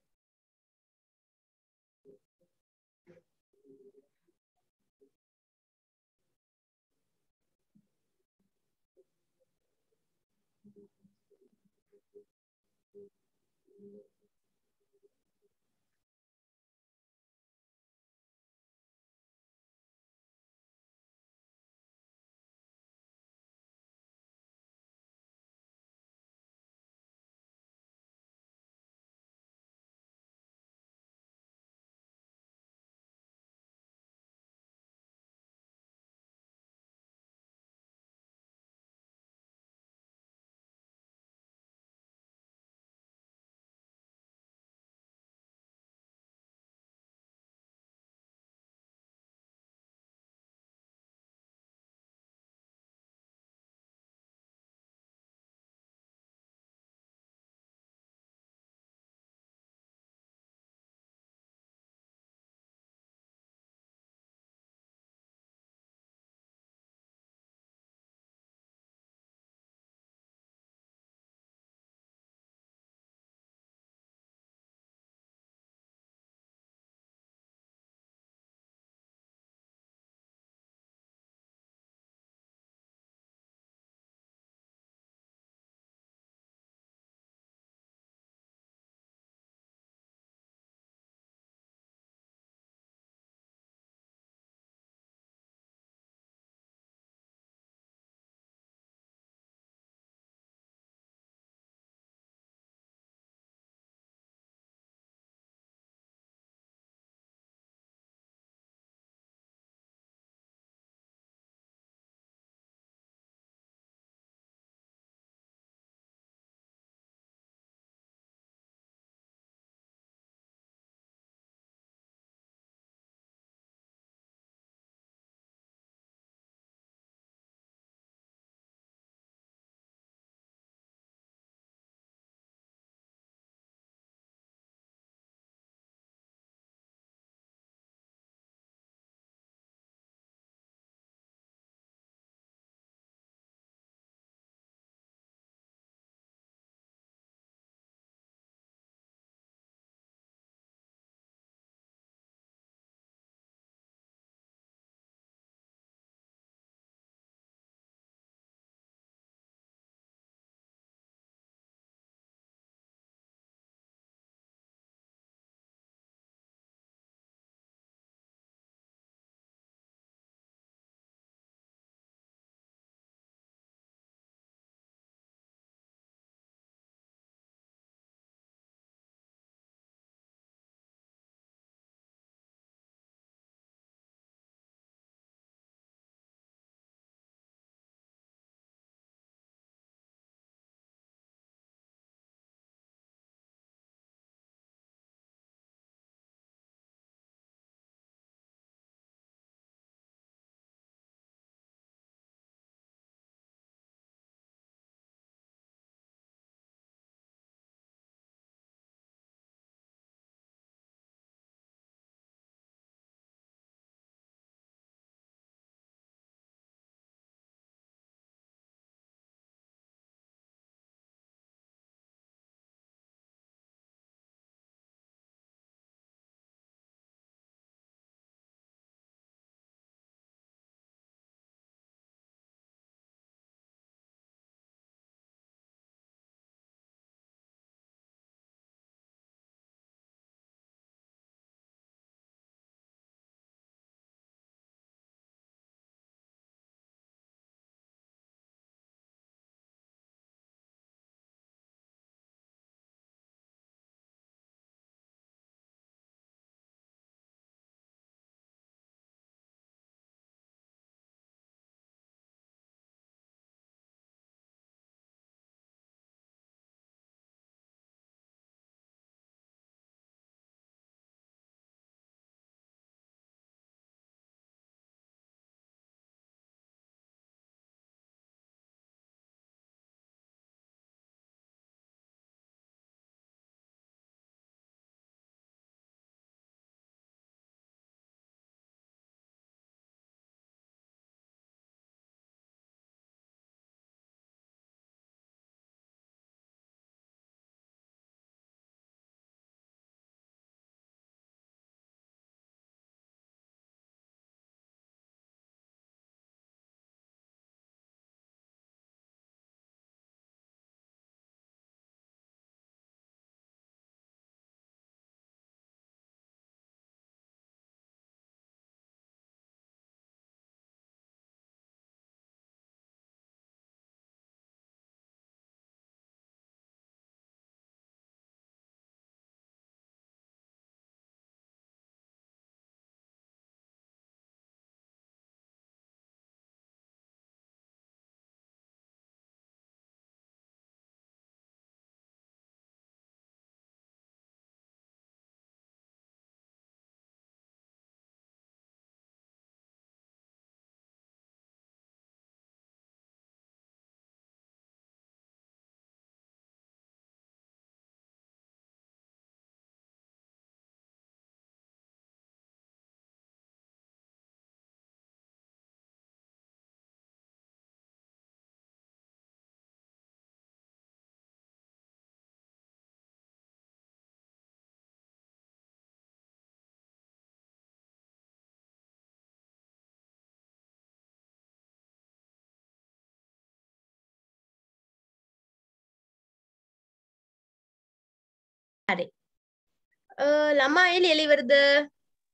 [SPEAKER 1] හරි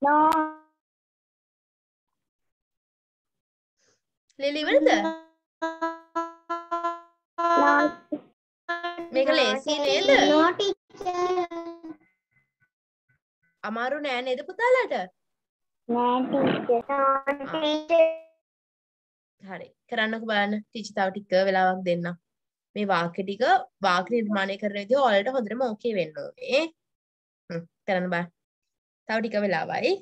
[SPEAKER 2] No.
[SPEAKER 1] ලියලා ඉවරද
[SPEAKER 2] No.
[SPEAKER 1] මේක ලේසි නේද. අමාරු නෑ නේද පුතාලට. හරි කරන්නක බලන්න ටීචර් තව ටික වෙලාවක් දෙන්න මේ වාක්‍ය ටික වාක්‍ය නිර්මාණය කරන විදිහ ඔයාලට හොඳටම ඕකේ වෙන්න ඕනේ. හ්ම් කරන්න බෑ. තව ටික වෙලාවයි.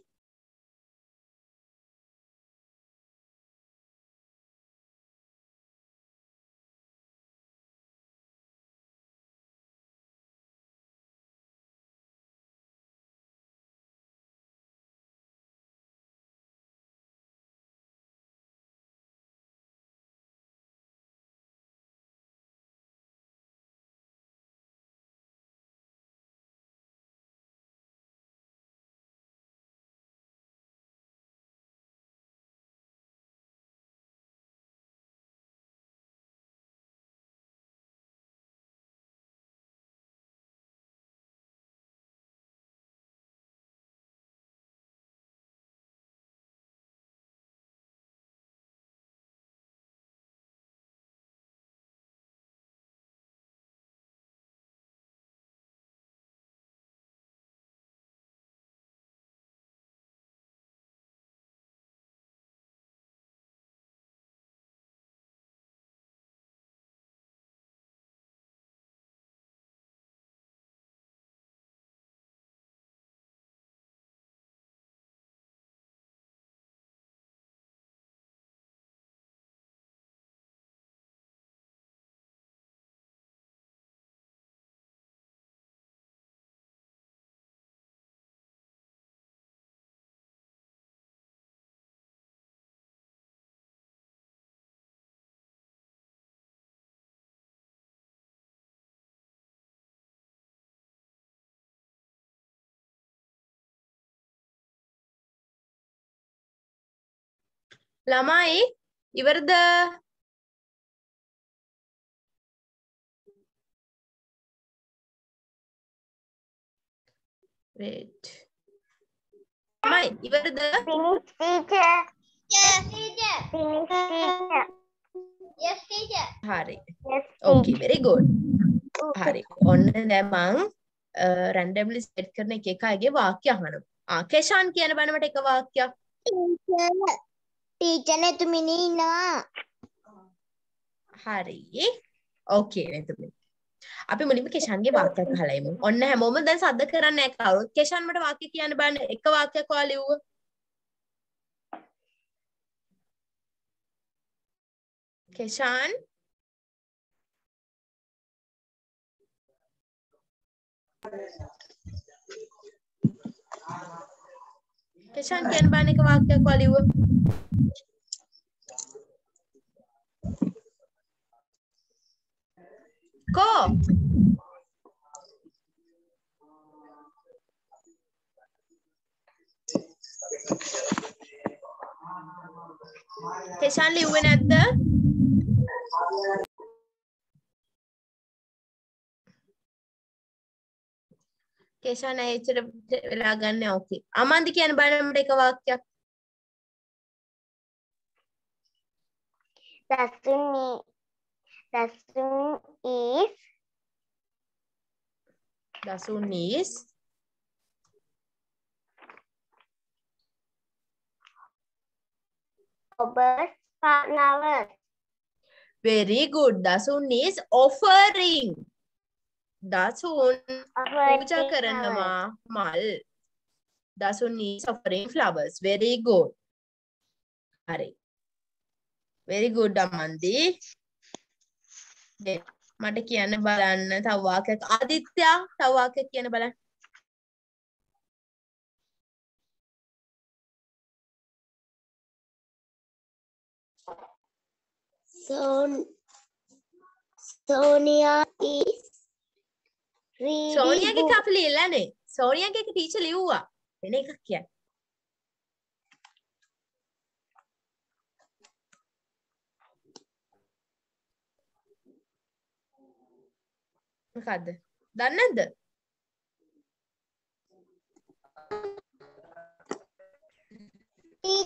[SPEAKER 1] ළමයි ඉවරද? Wait ළමයි ඉවරද?
[SPEAKER 2] Finish teacher. Yes teacher. Finish teacher. Yes teacher.
[SPEAKER 1] හරි. ඕකේ very good. හරි. ඔන්න දැන් මං රැන්ඩම්ලි සෙට් කරන එක එක අයගේ වාක්‍ය අහනවා. ආ කේෂාන් කියන බණ මට එක වාක්‍යයක්
[SPEAKER 2] teacher. teacher netumini ඉන්නවා.
[SPEAKER 1] හරි ඕකේ එතකොට අපි මුලින්ම කෙෂන්ගේ වාක්‍යයක් අහලා ඉමු. ඔන්න හැමෝම දැන් සද්ද කරන්නේ නැහැ කවුරුත්. කෙෂන් මට වාක්‍ය කියන්න බලන්න. එක වාක්‍යයක් ඔයා ලිව්ව. කෙෂන් කෙෂන් කියන්න බලන්න එක වාක්‍යයක් ඔයා ලිව්ව. කෝ කෙෂන් ලිව්වේ නැද්ද? කෙෂන් ඇයිචර වෙලා ගන්න ඕකේ. අමන්දි කියන බලන්න මට එක වාක්‍යයක්.
[SPEAKER 2] Dasuni. Dasun is
[SPEAKER 1] Dasun is
[SPEAKER 2] Robert's flowers.
[SPEAKER 1] very good. Dasun is offering. දසුන් පූජා කරනවා මල්. දසුන් is offering flowers. very good. හරි. very good අමන්දි. දැන් මට කියන්න බලන්න තව වාක්‍යයක් ආදිත්‍යා තව වාක්‍යයක් කියන්න බලන්න.
[SPEAKER 2] Son Sonia is
[SPEAKER 1] සෝනියගේ
[SPEAKER 2] එක
[SPEAKER 1] අපි ලියලානේ සෝනියගේ එක ටීචර් ලිව්වා. වෙන එකක් කියන්නේ. මොකද්ද? දන්නේ නැද්ද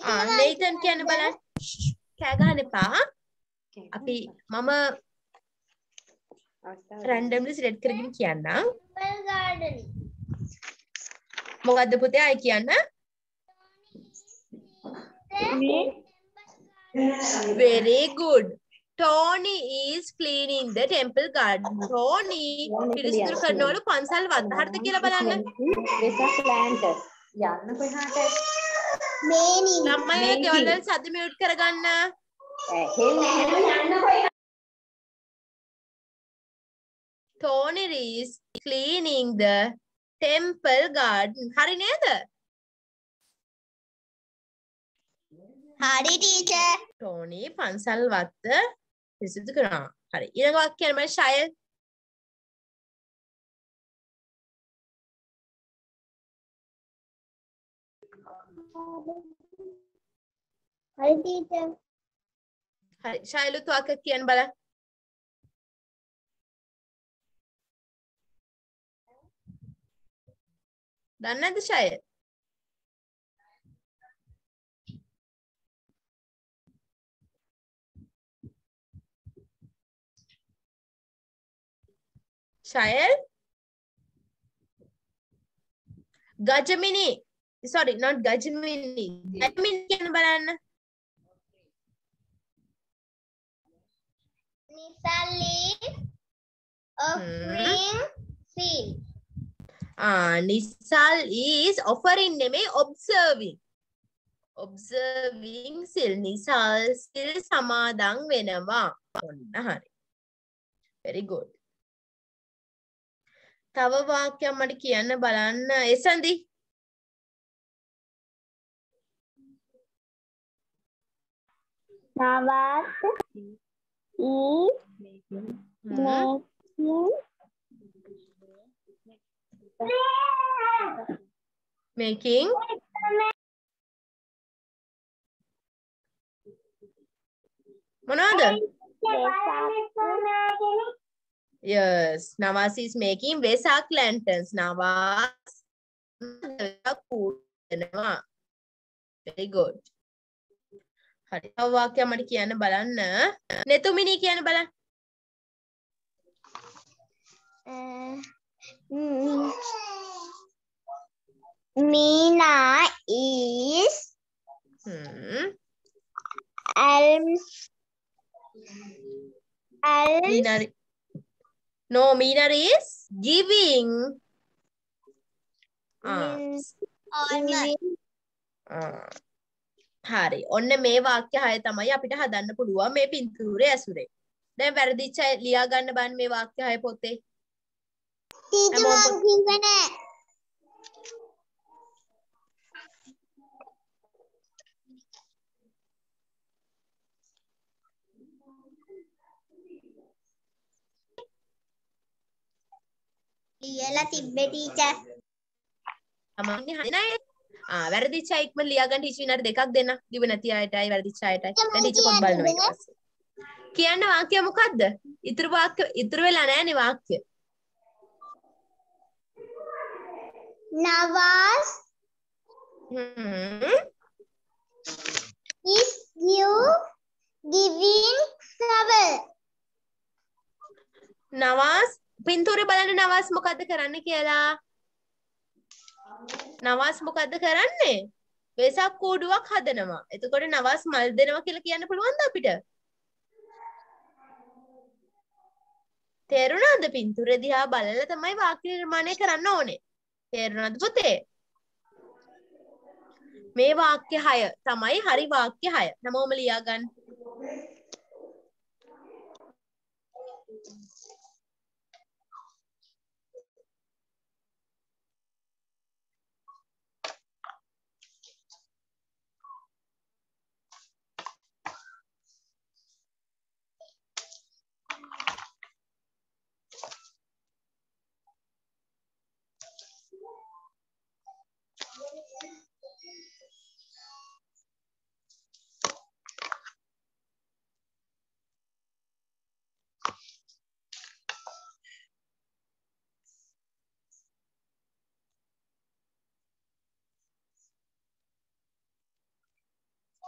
[SPEAKER 1] ආ ලේටන් කියන්න බලන්න. කෑ ගන්න එපා. අපි මම රැන්ඩම්ලි සිලෙක්ට් කරගෙන
[SPEAKER 2] garden.
[SPEAKER 1] මොකද්ද පුතේ ආයි කියන්න? Very good. Tony is cleaning the temple garden. Tony පිරිසිදු කරනවලු පන්සල් වත්ත. හරිද කියලා බලන්න.
[SPEAKER 3] යන්න කොහාට
[SPEAKER 2] Many.
[SPEAKER 1] ළමයි ඔය ගෙවල් වල සද්ද මියුට් කරගන්න.
[SPEAKER 3] ඇහෙන්නේ යන්න කොහාට
[SPEAKER 1] Tony is cleaning the temple garden. හරි නේද?
[SPEAKER 2] Hari teacher.
[SPEAKER 1] Tony පන්සල් වත්ත පිරිසිදු කරනවා. හරි. ඊළඟ වාක්‍යය මම ශයල්
[SPEAKER 2] Hari teacher.
[SPEAKER 1] හරි. ශයලුත් වාක්‍ය කියන්න බලන්න. දන්නේ නැද්ද ශයල්? ශයල් ගජමිනි sorry not ගජමිනි ගජමිනි කියන බලන්න
[SPEAKER 2] Nisali. Offering seal.
[SPEAKER 1] ආ නිසල් is offering නෙමෙයි observing. Observing සිල් නිසල් සිල් සමාදන් වෙනවා ඔන්න හරි very good. තව වාක්‍යයක් මට කියන්න බලන්න එසඳි
[SPEAKER 2] Nawat is making
[SPEAKER 1] making? මොනවද yes. Nawaz is making Vesak lanterns. Nawaz කූටනවා very good. හරි. තව වාක්‍යයක් මට කියන්න බලන්න. නෙතුමිනි කියන්න බලන්න.
[SPEAKER 2] Uh, mm, Mina is
[SPEAKER 1] hmm.
[SPEAKER 2] Alms Alms
[SPEAKER 1] Meenar no Meenar is giving. හරි ඔන්න මේ වාක්‍ය හය තමයි අපිට හදන්න පුළුවන් මේ පින්තූරේ ඇසුරේ දැන් වැරදිච්ච ලියා ගන්න බලන්න මේ වාක්‍ය හය පොතේ
[SPEAKER 2] Teacher
[SPEAKER 1] Among-
[SPEAKER 2] මං කිව්වේ නෑ. ලියලා තිබ්බේ ටීචර්.
[SPEAKER 1] තමන්නේ හරි නෑ ආ වැරදිච්ච අය ඉක්මන ලියා ගන්න ටීචර් විනාඩි දෙකක් දෙන්න ලිව නැති අයටයි වැරදිච්ච අයටයි දැන් ටීචර් පොත් බලනවා ඊට පස්සේ කියන්න වාක්‍ය මොකද්ද ඉතුරු වාක්‍ය ඉතුරු වෙලා නෑනේ වාක්‍ය
[SPEAKER 2] Nawaz
[SPEAKER 1] hmm
[SPEAKER 2] is give giving shovel.
[SPEAKER 1] Nawaz පින්තූරේ බලන්න නවාස් මොකද්ද කරන්න කියලා? නවාස් මොකද්ද කරන්නේ? වෙසක් කූඩුවක් හදනවා. එතකොට නවාස් මල් දෙනවා කියලා කියන්න පුළුවන්ද අපිට? තේරුණාද? පින්තූරේ දිහා බලලා තමයි වාක්‍ය නිර්මාණය කරන්න ඕනේ තේරුණාද? පුතේ. මේ වාක්‍ය 6 තමයි හරි වාක්‍ය 6 හැමෝම ලියා ගන්න.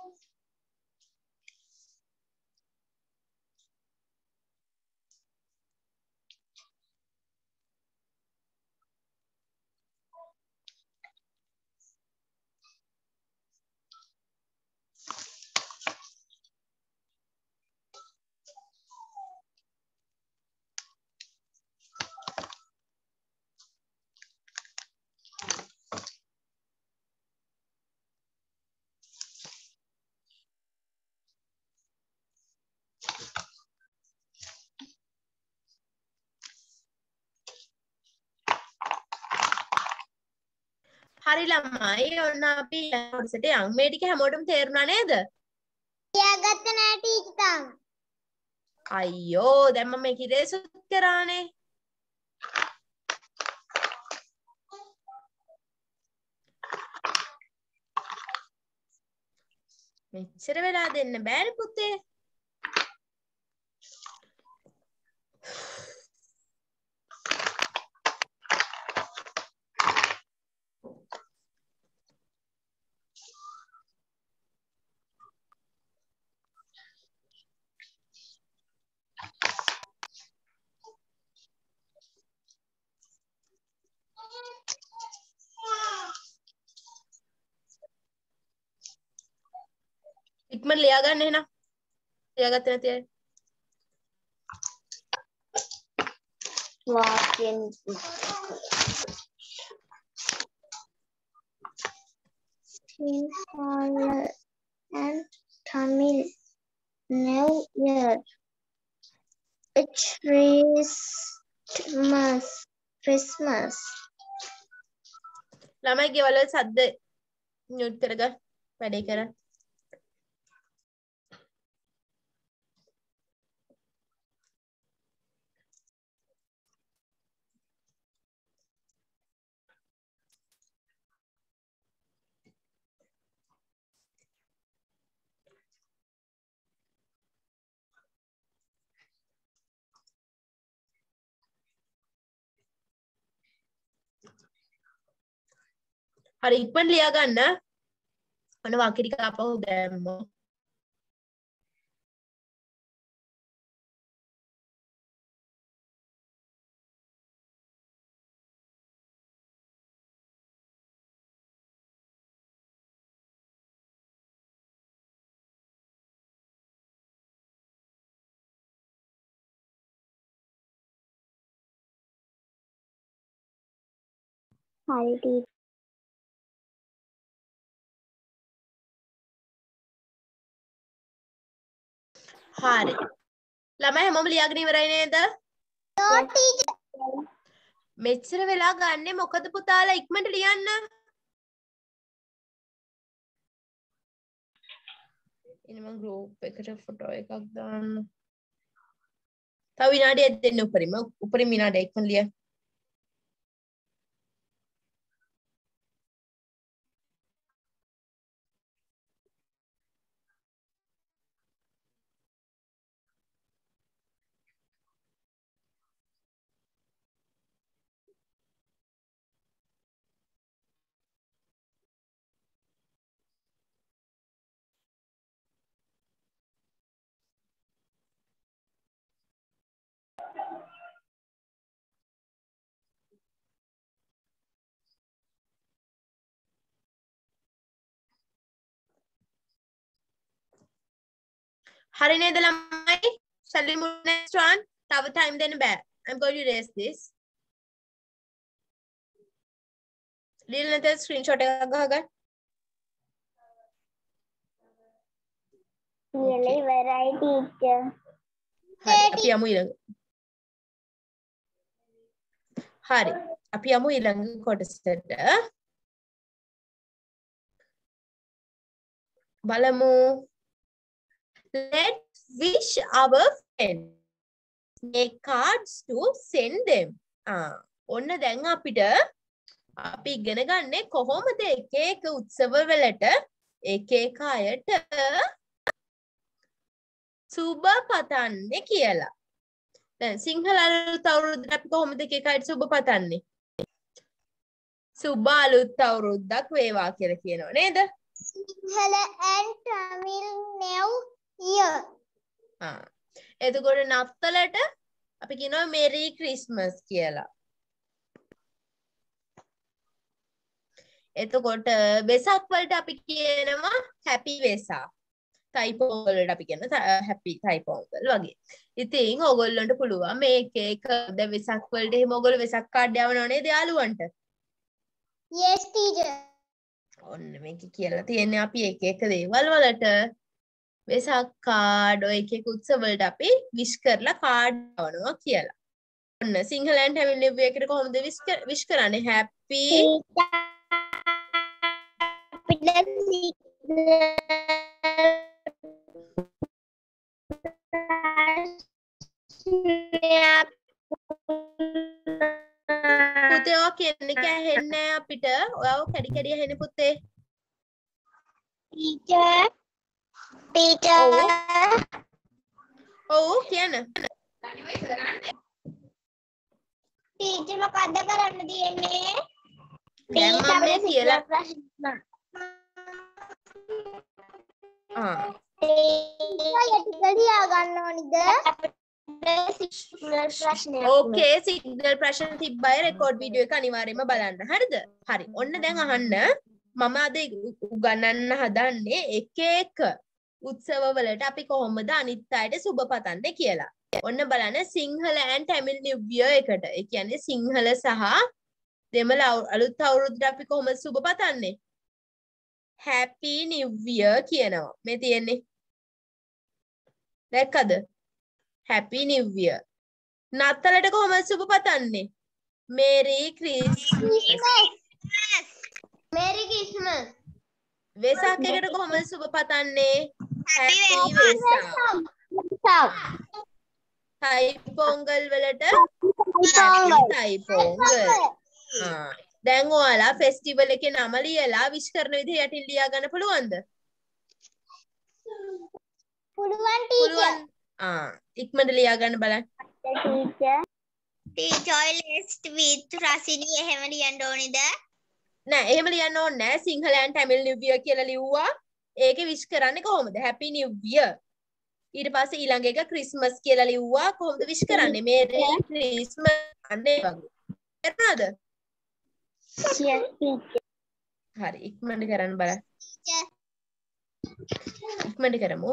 [SPEAKER 1] Bye. හරි ළමයි. ඔන්න අපි ඊළඟ කොටසට යමු මේ ටික හැමෝටම තේරුණා නේද?
[SPEAKER 2] ලියාගත්ත නෑ ටීචර් තාම.
[SPEAKER 1] අයියෝ දැන් මම මේක ඉරේසුත් කරානේ. මෙච්චර වෙලා දෙන්න බෑනේ පුතේ ඉක්මන ලියා ගන්න එහෙනම් ලියාගත්තේ නැති අය
[SPEAKER 2] වාක්‍යයෙන් Sinhala and Tamil New Year. It's Christmas. Christmas.
[SPEAKER 1] ළමයි ගෙවල් වල සද්ද මියුට් කරගන්න වැඩේ කරන්න හරි ඉක්මනට ලියා ගන්න ඔන්න වාක්‍ය ටික ආපහු දැම්මෝ
[SPEAKER 2] හරි
[SPEAKER 1] හරි. ළමයි හැමෝම ලියාගෙන ඉවරයි නේද? මෙච්චර වෙලා ගන්නෙ මොකද පුතාලා ඉක්මනට ලියන්න? ඉන්න මම ගෲප් එකට ෆොටෝ එකක් දාන්න. තව විනාඩියක් දෙන්න උපරිම. උපරිම විනාඩියක් ඉක්මන ලියන්න. හරි නේද ළමයි? Shall we move next one තව time දෙන්න බෑ. I'm going to erase this. ලියලා නැත්නම් screenshot එකක් ගහගන්න
[SPEAKER 2] කියලා ඉවරයි ටීචර්.
[SPEAKER 1] හරි අපි යමු ඊළඟ. හරි අපි යමු ඊළඟ කොටසට. බලමු let's wish our friends make cards to send them ආ ඔන්න දැන් අපිට අපි ඉගෙන ගන්නේ කොහොමද එක එක උත්සව වලට එක එක අයට සුබ පතන්නේ කියලා. දැන් සිංහල අලුත් අවුරුද්දට අපි කොහොමද එක එක අයට සුබ පතන්නේ? සුබ අලුත් අවුරුද්දක් වේවා කියලා කියනවා නේද?
[SPEAKER 2] Sinhala and Tamil New
[SPEAKER 1] ආ. එතකොට නත්තලට අපි කියනවා මෙරි ක්‍රිස්මස් කියලා. එතකොට වෙසක් වලට අපි කියනවා හැපි වෙසා. තයිපෝංගල් වලට අපි කියන හැපි තයිපෝංගල් වගේ. ඉතින් ඔයගොල්ලන්ට පුළුවන් මේක එක ද වෙසක් වලට එහෙම ඔයගොල්ලෝ වෙසක් කාඩ් යවනව නේද යාළුවන්ට?
[SPEAKER 2] Yes, teacher.
[SPEAKER 1] ඔන්න මේක කියලා තියෙන්නේ අපි එක එක දේවල් වලට වෙසක් කාඩ් ඔය එක එක උත්සව වලට අපි විශ් කරලා කාඩ් යවනවා කියලා. ඔන්න සිංහලෙන් හැමින් නිව් එකට කොහොමද විශ් විශ් කරන්නේ හැපි පුතේ ඔය කියන එක ඇහෙන්නේ නැහැ අපිට. ඔයාව කැඩි කැඩි ඇහෙන පුතේ.
[SPEAKER 2] Teacher. Teacher.
[SPEAKER 1] ඔව් කියන්න.
[SPEAKER 2] Teacher මොකද්ද කරන්න තියෙන්නේ?
[SPEAKER 1] දැන් මම මේ කියලා ආ
[SPEAKER 2] ටික ලියා ගන්න ඕනිද?
[SPEAKER 1] ඕකේ සිග්නල් ප්‍රශ්න තිබ්බයි රෙකෝඩ් වීඩියෝ එක අනිවාර්යයෙන්ම බලන්න. හරිද? හරි. ඔන්න දැන් අහන්න. මම අද උගන්නන්න හදන්නේ එක එක උත්සවවලට අපි කොහොමද අනිත් අයට සුබ පතන්නේ කියලා. ඔන්න බලන්න Sinhala and tamil new year එකට. ඒ කියන්නේ සිංහල සහ දෙමළ අවු- අලුත් අවුරුද්දට අපි කොහොමද සුබ පතන්නේ? happy new year කියනවා. මේ තියෙන්නේ. දැක්කද? happy new year. නත්තලට කොහොමද සුබ පතන්නේ? merry christmas.
[SPEAKER 2] Merry Christmas.
[SPEAKER 1] Vesak එකට කොහොමද සුබ පතන්නේ? happy වෙසක්. තයි පොංගල් වලට තයි පොංගල්. ආ. දැන් ඔයාලා ෆෙස්ටිවල් එකේ නම ලියලා විශ් කරන විදිහ යටින් ලියා ගන්න පුළුවන්ද?
[SPEAKER 2] පුළුවන්.
[SPEAKER 1] පුළුවන්. ආ ඉක්මනට ලියා ගන්න බලන්න.
[SPEAKER 2] teacher. teacher list with රසිනී එහෙම ලියන්න ඕනේද?
[SPEAKER 1] නෑ එහෙම ලියන්න ඕනේ නෑ සිංහලයන් ටැමිල් නිව් ඉයර් කියලා ලිව්වා. ඒකේ විශ් කරන්නේ කොහොමද? Happy new year. ඊට පස්සේ ඊළඟ එක ක්‍රිස්මස් කියලා ලිව්වා. කොහොමද විශ් කරන්නේ? මේරි ක්‍රිස්මස් අනේ වගේ.
[SPEAKER 2] teacher.
[SPEAKER 1] හරි ඉක්මනට කරන්න බලන්න. ඉක්මනට කරමු.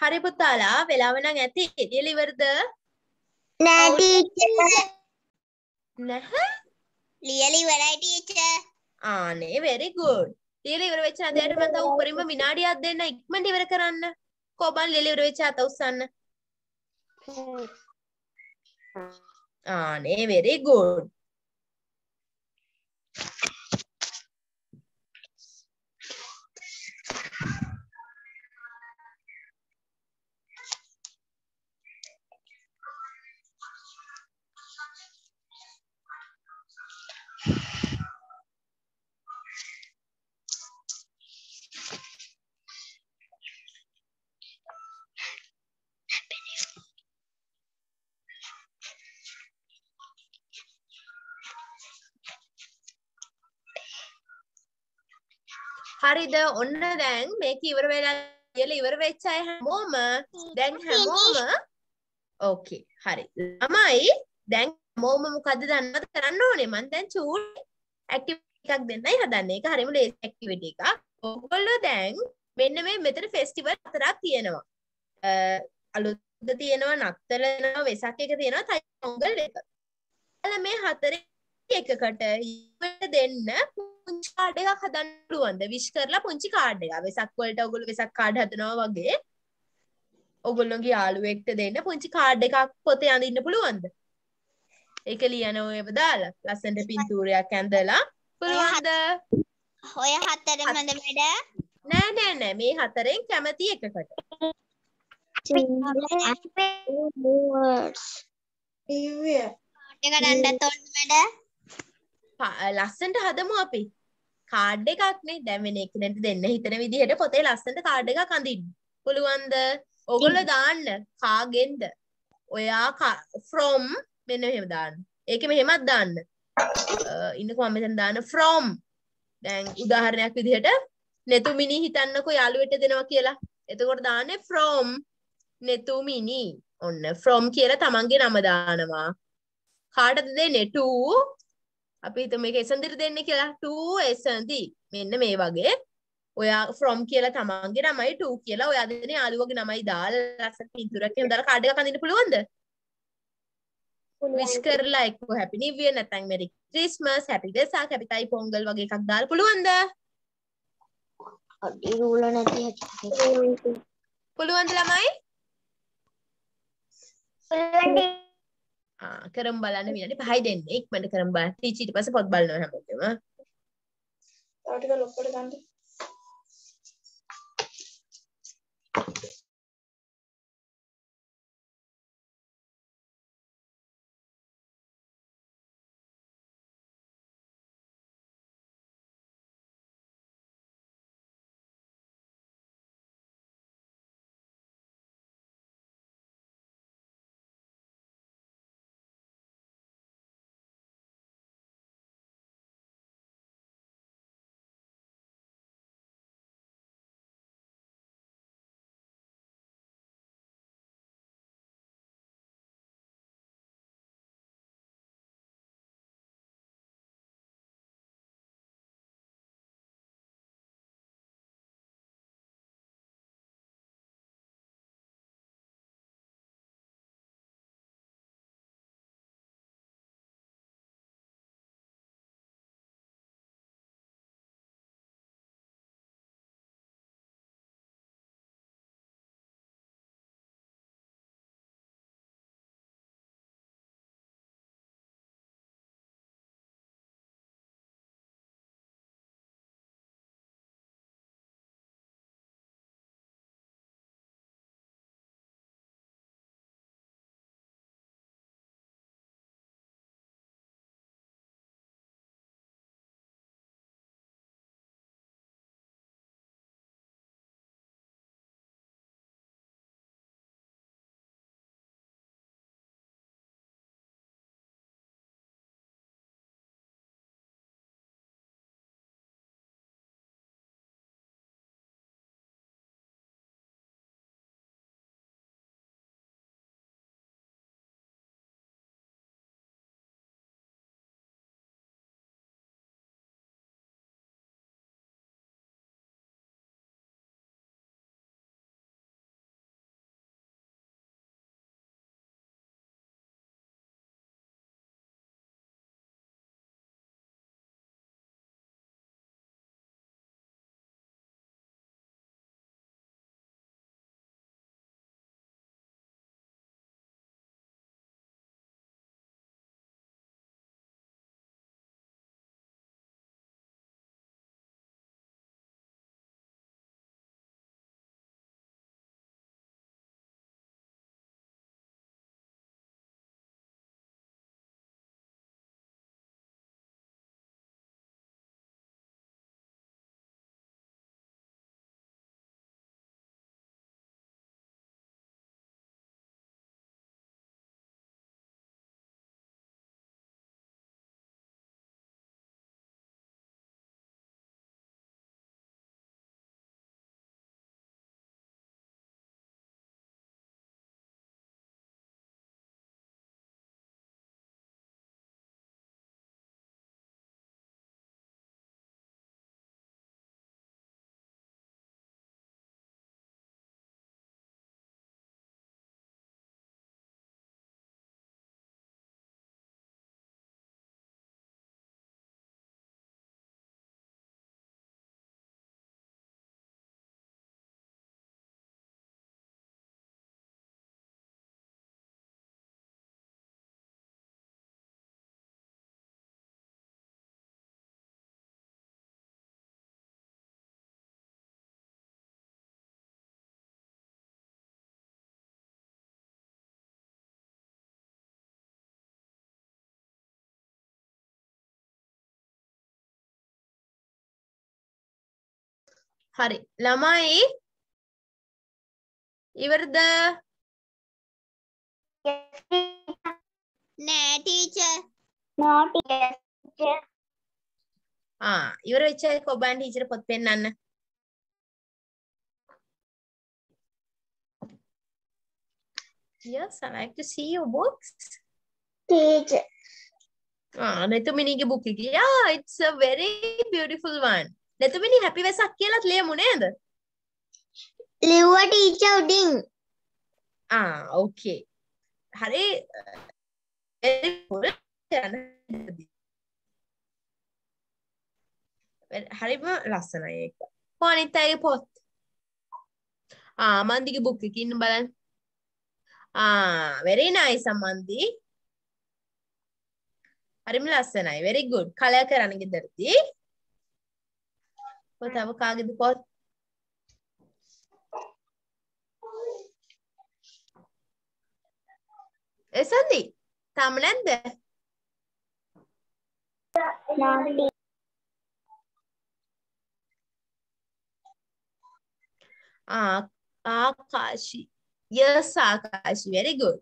[SPEAKER 1] හරි පුතාලා වෙලාව නම් ඇති. ලියලා ඉවරද
[SPEAKER 2] නෑ ටීචර්
[SPEAKER 1] නැහැ?
[SPEAKER 2] ලියලා ඉවරයි ටීචර්
[SPEAKER 1] ආනේ very good. ලියලා ඉවර වෙච්ච අදයට මම තව උඩරින්ම විනාඩියක් දෙන්න. ඉක්මනට ඉවර කරන්න. කොබන් ලියලා ඉවර වෙච්ච අත උස්සන්න. ආනේ very good හරිද? ඔන්න දැන් මේක ඉවර වෙලා කියලා ඉවර වෙච්ච අය හැමෝම දැන් හැමෝම ඕකේ හරි. ළමයි දැන් හැමෝම මොකද්ද දන්නවද? කරන්න ඕනේ. මම දැන් චූටි ඇක්ටිවිටි එකක් දෙන්නයි හදන්නේ. ඒක හරිම ලේසි ඇක්ටිවිටි එකක්. ඔයගොල්ලෝ දැන් මෙන්න මේ මෙතන ෆෙස්ටිවල් හතරක් තියෙනවා. අ, අලුත් තියෙනවා නත්තල තියෙනවා වෙසක් එක තියෙනවා තයි පොංගල් එක. ඔයාලා මේ හතරේ එකකට ඉවට දෙන්න පුංචි කාඩ් එකක් හදන්න පුළුවන්ද විශ් කරලා පුංචි කාඩ් එකක්. වෙසක් වලට ඔයගොල්ලෝ වෙසක් කාඩ් හදනවා වගේ. ඔයගොල්ලෝගේ යාළුවෙක්ට දෙන්න පුංචි කාඩ් එකක් පොතේ අඳින්න පුළුවන්ද ඒක ලියන ඔයව දාලා ලස්සනට පින්තූරයක් ඇඳලා. පුළුවන්ද?
[SPEAKER 2] ඔය හතරමද වැඩ?
[SPEAKER 1] නෑ නෑ නෑ. මේ හතරෙන් කැමති එකකට.
[SPEAKER 2] එක
[SPEAKER 1] ලස්සනට හදමු අපි. කාඩ් එකක්නේ දැන් වෙන එකකට දෙන්න හිතන විදිහට පොතේ ලස්සනට කාඩ් එකක් අඳින්න. පුළුවන්ද? ඔගොල්ලෝ දාන්න. කාගෙන්ද? ඔයා from මෙන්න මෙහෙම දාන්න. ඒක මෙහෙමත් දාන්න. අ, ඉන්නකෝ මම මෙතන දාන්න from. දැන් උදාහරණයක් විදිහට නෙතුමිනි හිතන්නකෝ යාළුවෙට දෙනවා කියලා. එතකොට දාන්නේ from. නෙතුමිනි ඔන්න. from කියලා තමන්ගේ නම දානවා. කාටද දෙන්නේ? to අපි හිතමු මේක එසන්දිට දෙන්නේ කියලා. to එසන්දි මෙන්න මේ වගේ. ඔයා from කියලා තමන්ගේ නමයි to කියලා. ඔයා දෙන යාළුවගේ නමයි දාලා ලස්සන පින්තූරයක් එහෙම දාලා කාඩ් එකක් අඳින්න පුළුවන්ද? විශ් කරලා එක්ක හැපි නිව් ඉයර් නැත්නම් merry Christmas happy Vesak happy Thai Pongal වගේ එකක් දාලා පුළුවන්ද?
[SPEAKER 2] රූල නැති
[SPEAKER 1] පුළුවන්ද ළමයි? ආ කරමු බලන්න විනාඩි 5යි දෙන්නේ. ඉක්මනට කරමු බලන්න. ටීචර් ඊට පස්සේ පොත් බලනවා හැමෝටම.
[SPEAKER 4] තව ටික ලොක්කොට ගන්න.
[SPEAKER 1] හරි ළමයි ඉවරද
[SPEAKER 2] නෑ ටීචර් නෝ ටීචර්
[SPEAKER 1] ආ ඉවර වෙච්ච අය ඔබන් ටීචර් පොත් පෙන්නන්න Yes, I like to see your books.
[SPEAKER 2] Teacher
[SPEAKER 1] Ah, Netuminiගේ book එක. Yeah, it's a very beautiful one. Netumini happy Vesak කියලාත් ලියමු නේද?
[SPEAKER 2] ලිව්වා ටීචර් උඩින්
[SPEAKER 1] Ah, okay. හරි. හරිම ලස්සනයි ඒක. කො අනිත් අයගේ පොත්? ආ මන්දිගේ book එක ඉන්න බලන්න. ආ very nice අමන්දි. හරිම ලස්සනයි. very good. කලර් කරන්න ගෙදරදී. botava o cague do pot. Esse ali.
[SPEAKER 2] Tá
[SPEAKER 1] me Ah, Akashi. Yes, Akashi. Very good.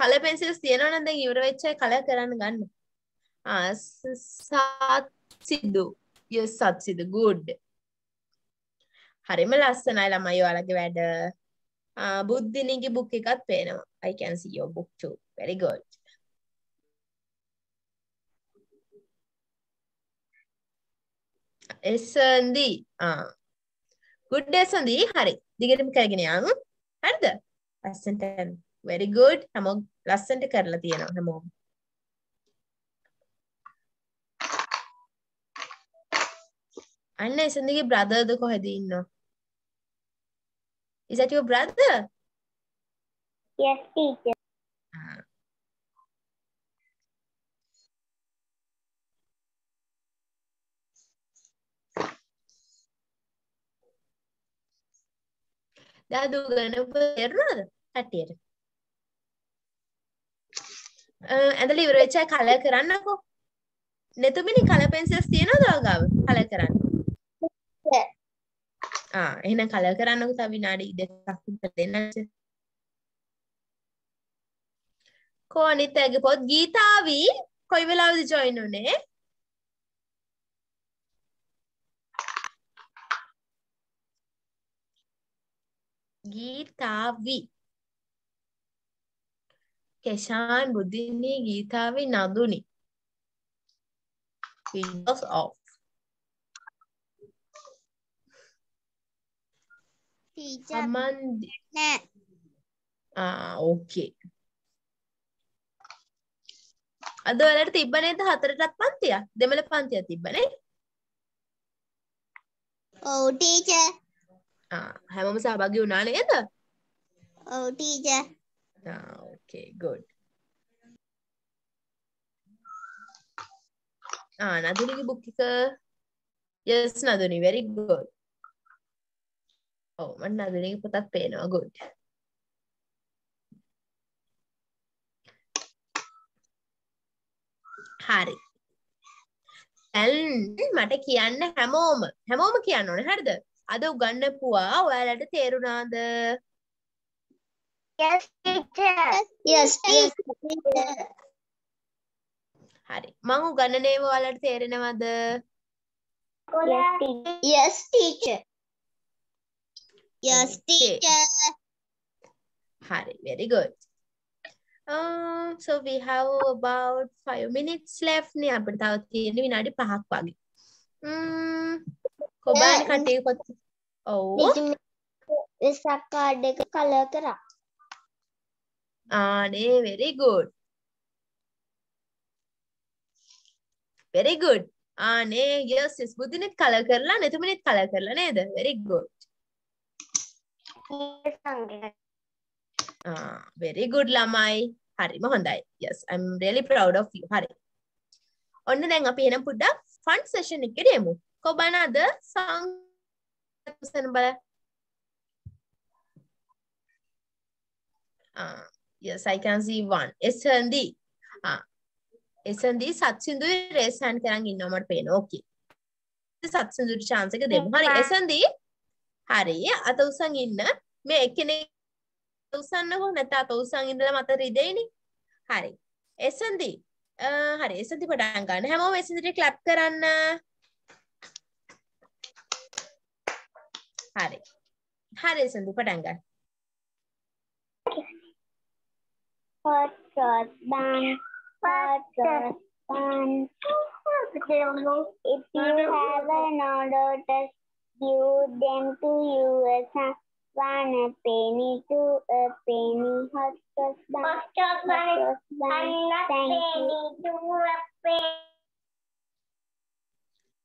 [SPEAKER 1] Colour pencils තියෙනවා නම් දැන් ඉවර වෙච්ච අය කලර් කරන්න ගන්න. ආ සත්සිදු. Yes, සත්සිදු. good. හරිම ලස්සනයි ළමයි ඔයාලගේ වැඩ. ආ බුද්ධිනීගේ book එකත් පේනවා. I can see your book too. Very good. එසන්දි ආ good එසන්දි හරි. දිගටම කරගෙන යමු. හරිද? ලස්සනට very good. හැමෝම ලස්සනට කරලා තියෙනවා හැමෝම. අන්න එසන්දිගේ brotherද කොහෙද ඉන්නව? Is that your brother?
[SPEAKER 2] yes teacher
[SPEAKER 1] Ah. දාදු ගණප තේරුණාද කට්ටියට? ඇඳලා ඉවර වෙච්ච අය කලර් කරන්නකෝ. නෙතුමිනි කලර් පෙන්සිල්ස් තියනවද ඔයාගාව? කලර් කරන්න. ආ එහෙනම් කලර් කරන්නකෝ තව විනාඩි දෙකක් විතර දෙන්න. කෝ අනිත් අයගේ පොත් ගීතාවි කොයි වෙලාවද ජොයින් උනේ? ගීතාවි කෙෂාන් බුද්ධිනී ගීතාවි නදුනි windows off. අමන්දි
[SPEAKER 2] නෑ
[SPEAKER 1] ආ ඕකේ අද ඔයාලට තිබ්බ නේද? හතරටත් පන්තියක්? දෙමළ පන්තියක් තිබ්බනේ
[SPEAKER 2] ඔව් ටීචර්
[SPEAKER 1] ආ හැමෝම සහභාගී වුණා නේද?
[SPEAKER 2] ඔව් teacher
[SPEAKER 1] Ah, okay, good. Ah, Naduniගේ book එක yes Naduni very good. ඔව් මට නදුනිගේ පොතක් පේනවා good. හරි. දැන් මට කියන්න හැමෝම හැමෝම කියන්න ඕනේ හරිද? අද උගන්වපුවා ඔයාලට තේරුණාද?
[SPEAKER 2] Yes ටීචර් yes ටීචර්
[SPEAKER 1] හරි. මං උගන්වන ඒවා ඔයාලට තේරෙනවද?
[SPEAKER 2] yes teacher yes teacher
[SPEAKER 1] Hari, very good. Um, so we have about five minutes left නේ අපිට තව තියෙන විනාඩි 5ක් වගේ. ම්ම් කොබාන කටේ පොත්. ඔව්.
[SPEAKER 2] වෙසක් කාඩ් එක කලර් කරා
[SPEAKER 1] ආනේ very good. very good. ආනේ yes yes බුදිනෙත් කලර් කරලා නෙතුමනෙත් කලර් කරලා නේද? very good. Ah, very good ළමයි. හරිම හොඳයි. Yes, I'm really proud of you. හරි. ඔන්න දැන් අපි එහෙනම් පොඩ්ඩක් fun session එකට යමු. කොබන අද song සන බල. Ah, yes, I can see one. Esandi. Ah. Esandi සත්සින්දුයි raise hand කරන් ඉන්නවා මට පේනවා ඕකේ chance එක දෙමු හරි එසන්දී හරි අත උසන් ඉන්න මේ එක්කෙනෙක් උසන්නකෝ නැත්නම් අත උසන් ඉඳලා මත රිදෙයිනේ හරි එසන්දී හරි එසන්දී පටන් ගන්න හැමෝම එසන්දිට ක්ලැප් කරන්න හරි හරි එසන්දී පටන් ගන්න
[SPEAKER 2] Pakistan, bun. If you have an order, just give them to USA. One a penny, two a penny, hot cross bun, hot Pakistan, Pakistan. Another penny, two a penny.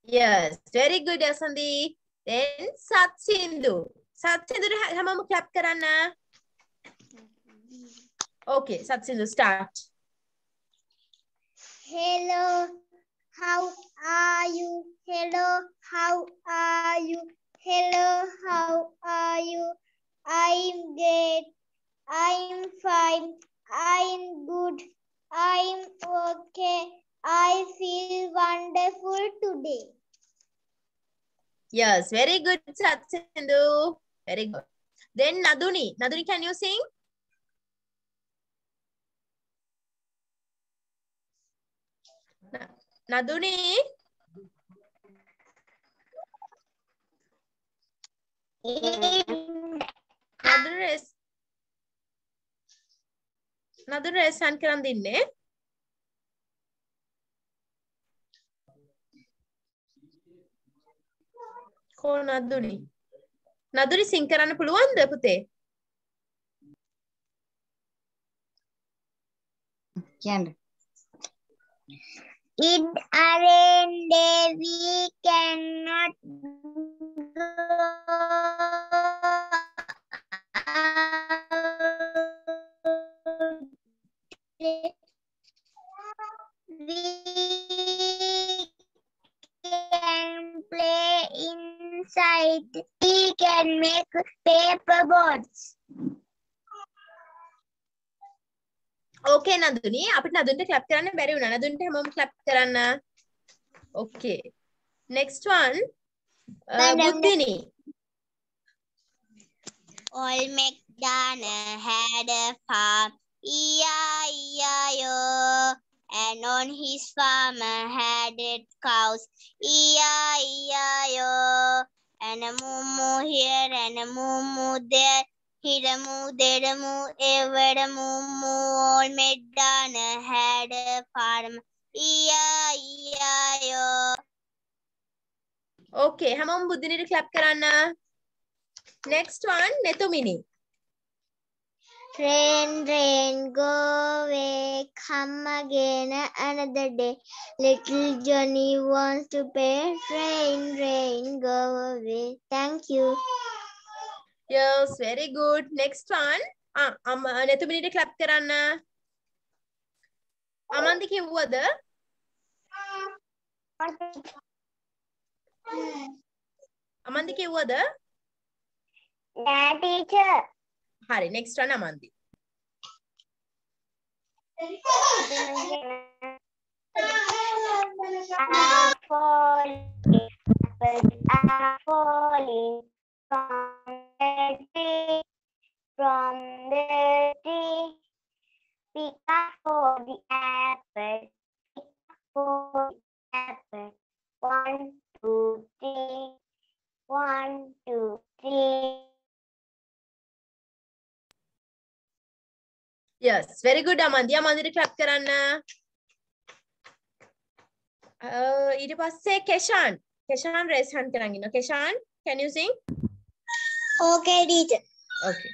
[SPEAKER 1] Yes, very good, Asandi. Then Sat do Sat Sindhu, hamam clap karana. Okay, Satsindu, start.
[SPEAKER 2] Hello, how are you? Hello, how are you? Hello, how are you? I'm great. I'm fine. I'm good. I'm okay. I feel wonderful today.
[SPEAKER 1] Yes, very good, Satsindu. Very good. Then Naduni. Naduni, can you sing? Naduni? Naduni රෙස් Naduni රෙස් හන්ඩ් කරන් දෙන්නේ. කෝ නදුනි? නදුනි සිං කරන්න පුළුවන්ද පුතේ?
[SPEAKER 3] කියන්න.
[SPEAKER 2] In a rain day we cannot go. We can play inside. We can make paper boats.
[SPEAKER 1] ඕකේ නදුනි අපිට නදුන්ට ක්ලැප් කරන්න බැරි වුණා. නදුන්ට හැමෝම ක්ලැප් කරන්න. ඕකේ. next one uh. බුද්ධිනි.
[SPEAKER 2] Old MacDonald had a farm, E-I-E-I-O. And on his farm had eight cows, E-I-E-I-O. And a moo here and a moo moo, there moo, ever a moo Old MacDonald had a farm, E-I-E-I-O.
[SPEAKER 1] Okay හැමෝම බුද්ධිනිට ක්ලැප් කරන්න. next one Nethumini.
[SPEAKER 2] Rain, rain, go away, come again another day. Little Johnny wants to play. Rain, rain, go away. Thank you.
[SPEAKER 1] Yes very good next one ආ අම නෙතුමිනිට ක්ලැප් කරන්න. අමන්දි කිව්වද? අමන්දි කිව්වද?
[SPEAKER 2] Yeah, teacher.
[SPEAKER 1] හරි next one Amandi.
[SPEAKER 2] are falling, apples are falling from the tree, from the tree. Pick up for the apple, pick up for the apple. One, two, three. One, two, three.
[SPEAKER 1] yes very good Amandi අමන්දිට clap කරන්න. Uh, ඊට පස්සේ කෙෂාන් කෙෂාන් රේස් හන්ඩ් කරන් ඉන්නවා. කෙෂාන් can you sing?
[SPEAKER 2] Okay, teacher.
[SPEAKER 1] Okay.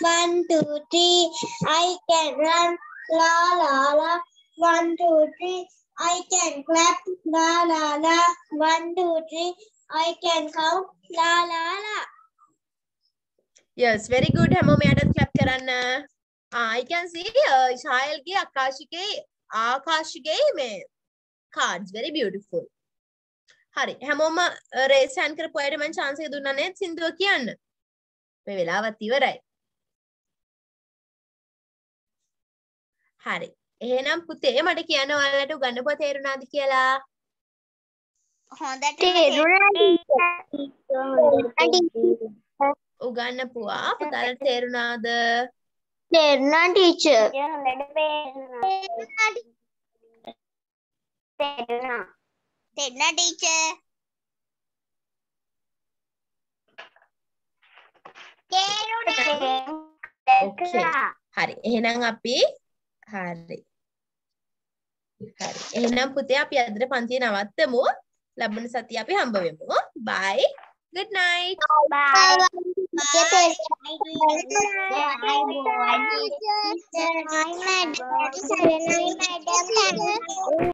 [SPEAKER 2] One, two, three, I can run, la, la, la. One, two, three, I can clap, la, la, la. One, two, three, I can count, la, la, la.
[SPEAKER 1] Yes, very good, Hemo madam, clap karana. Uh, I can see uh, a child ke, akash ke, akash ke, cards, very beautiful. හරි හැමෝම රේස් හෑන්ඩ් කරපු අයට මම chance එක දුන්නා නේද සින්දුව කියන්න. මේ වෙලාවත් ඉවරයි. හරි. එහෙනම් පුතේ මට කියන්න ඔයාලට උගන්නපුවා තේරුණාද කියලා?
[SPEAKER 2] හොඳට
[SPEAKER 1] උගන්නපුවා පුතාලට තේරුණාද?
[SPEAKER 2] තේරුණා ටීචර් තේරුණා ටීචර් තේරුණා
[SPEAKER 1] හරි. එහෙනම් අපි හරි. හරි. එහෙනම් පුතේ අපි අදට පන්තිය නවත්තමු. ලබන සතිය අපි හම්බ වෙමු. bye. good night.
[SPEAKER 2] Bye. Bye.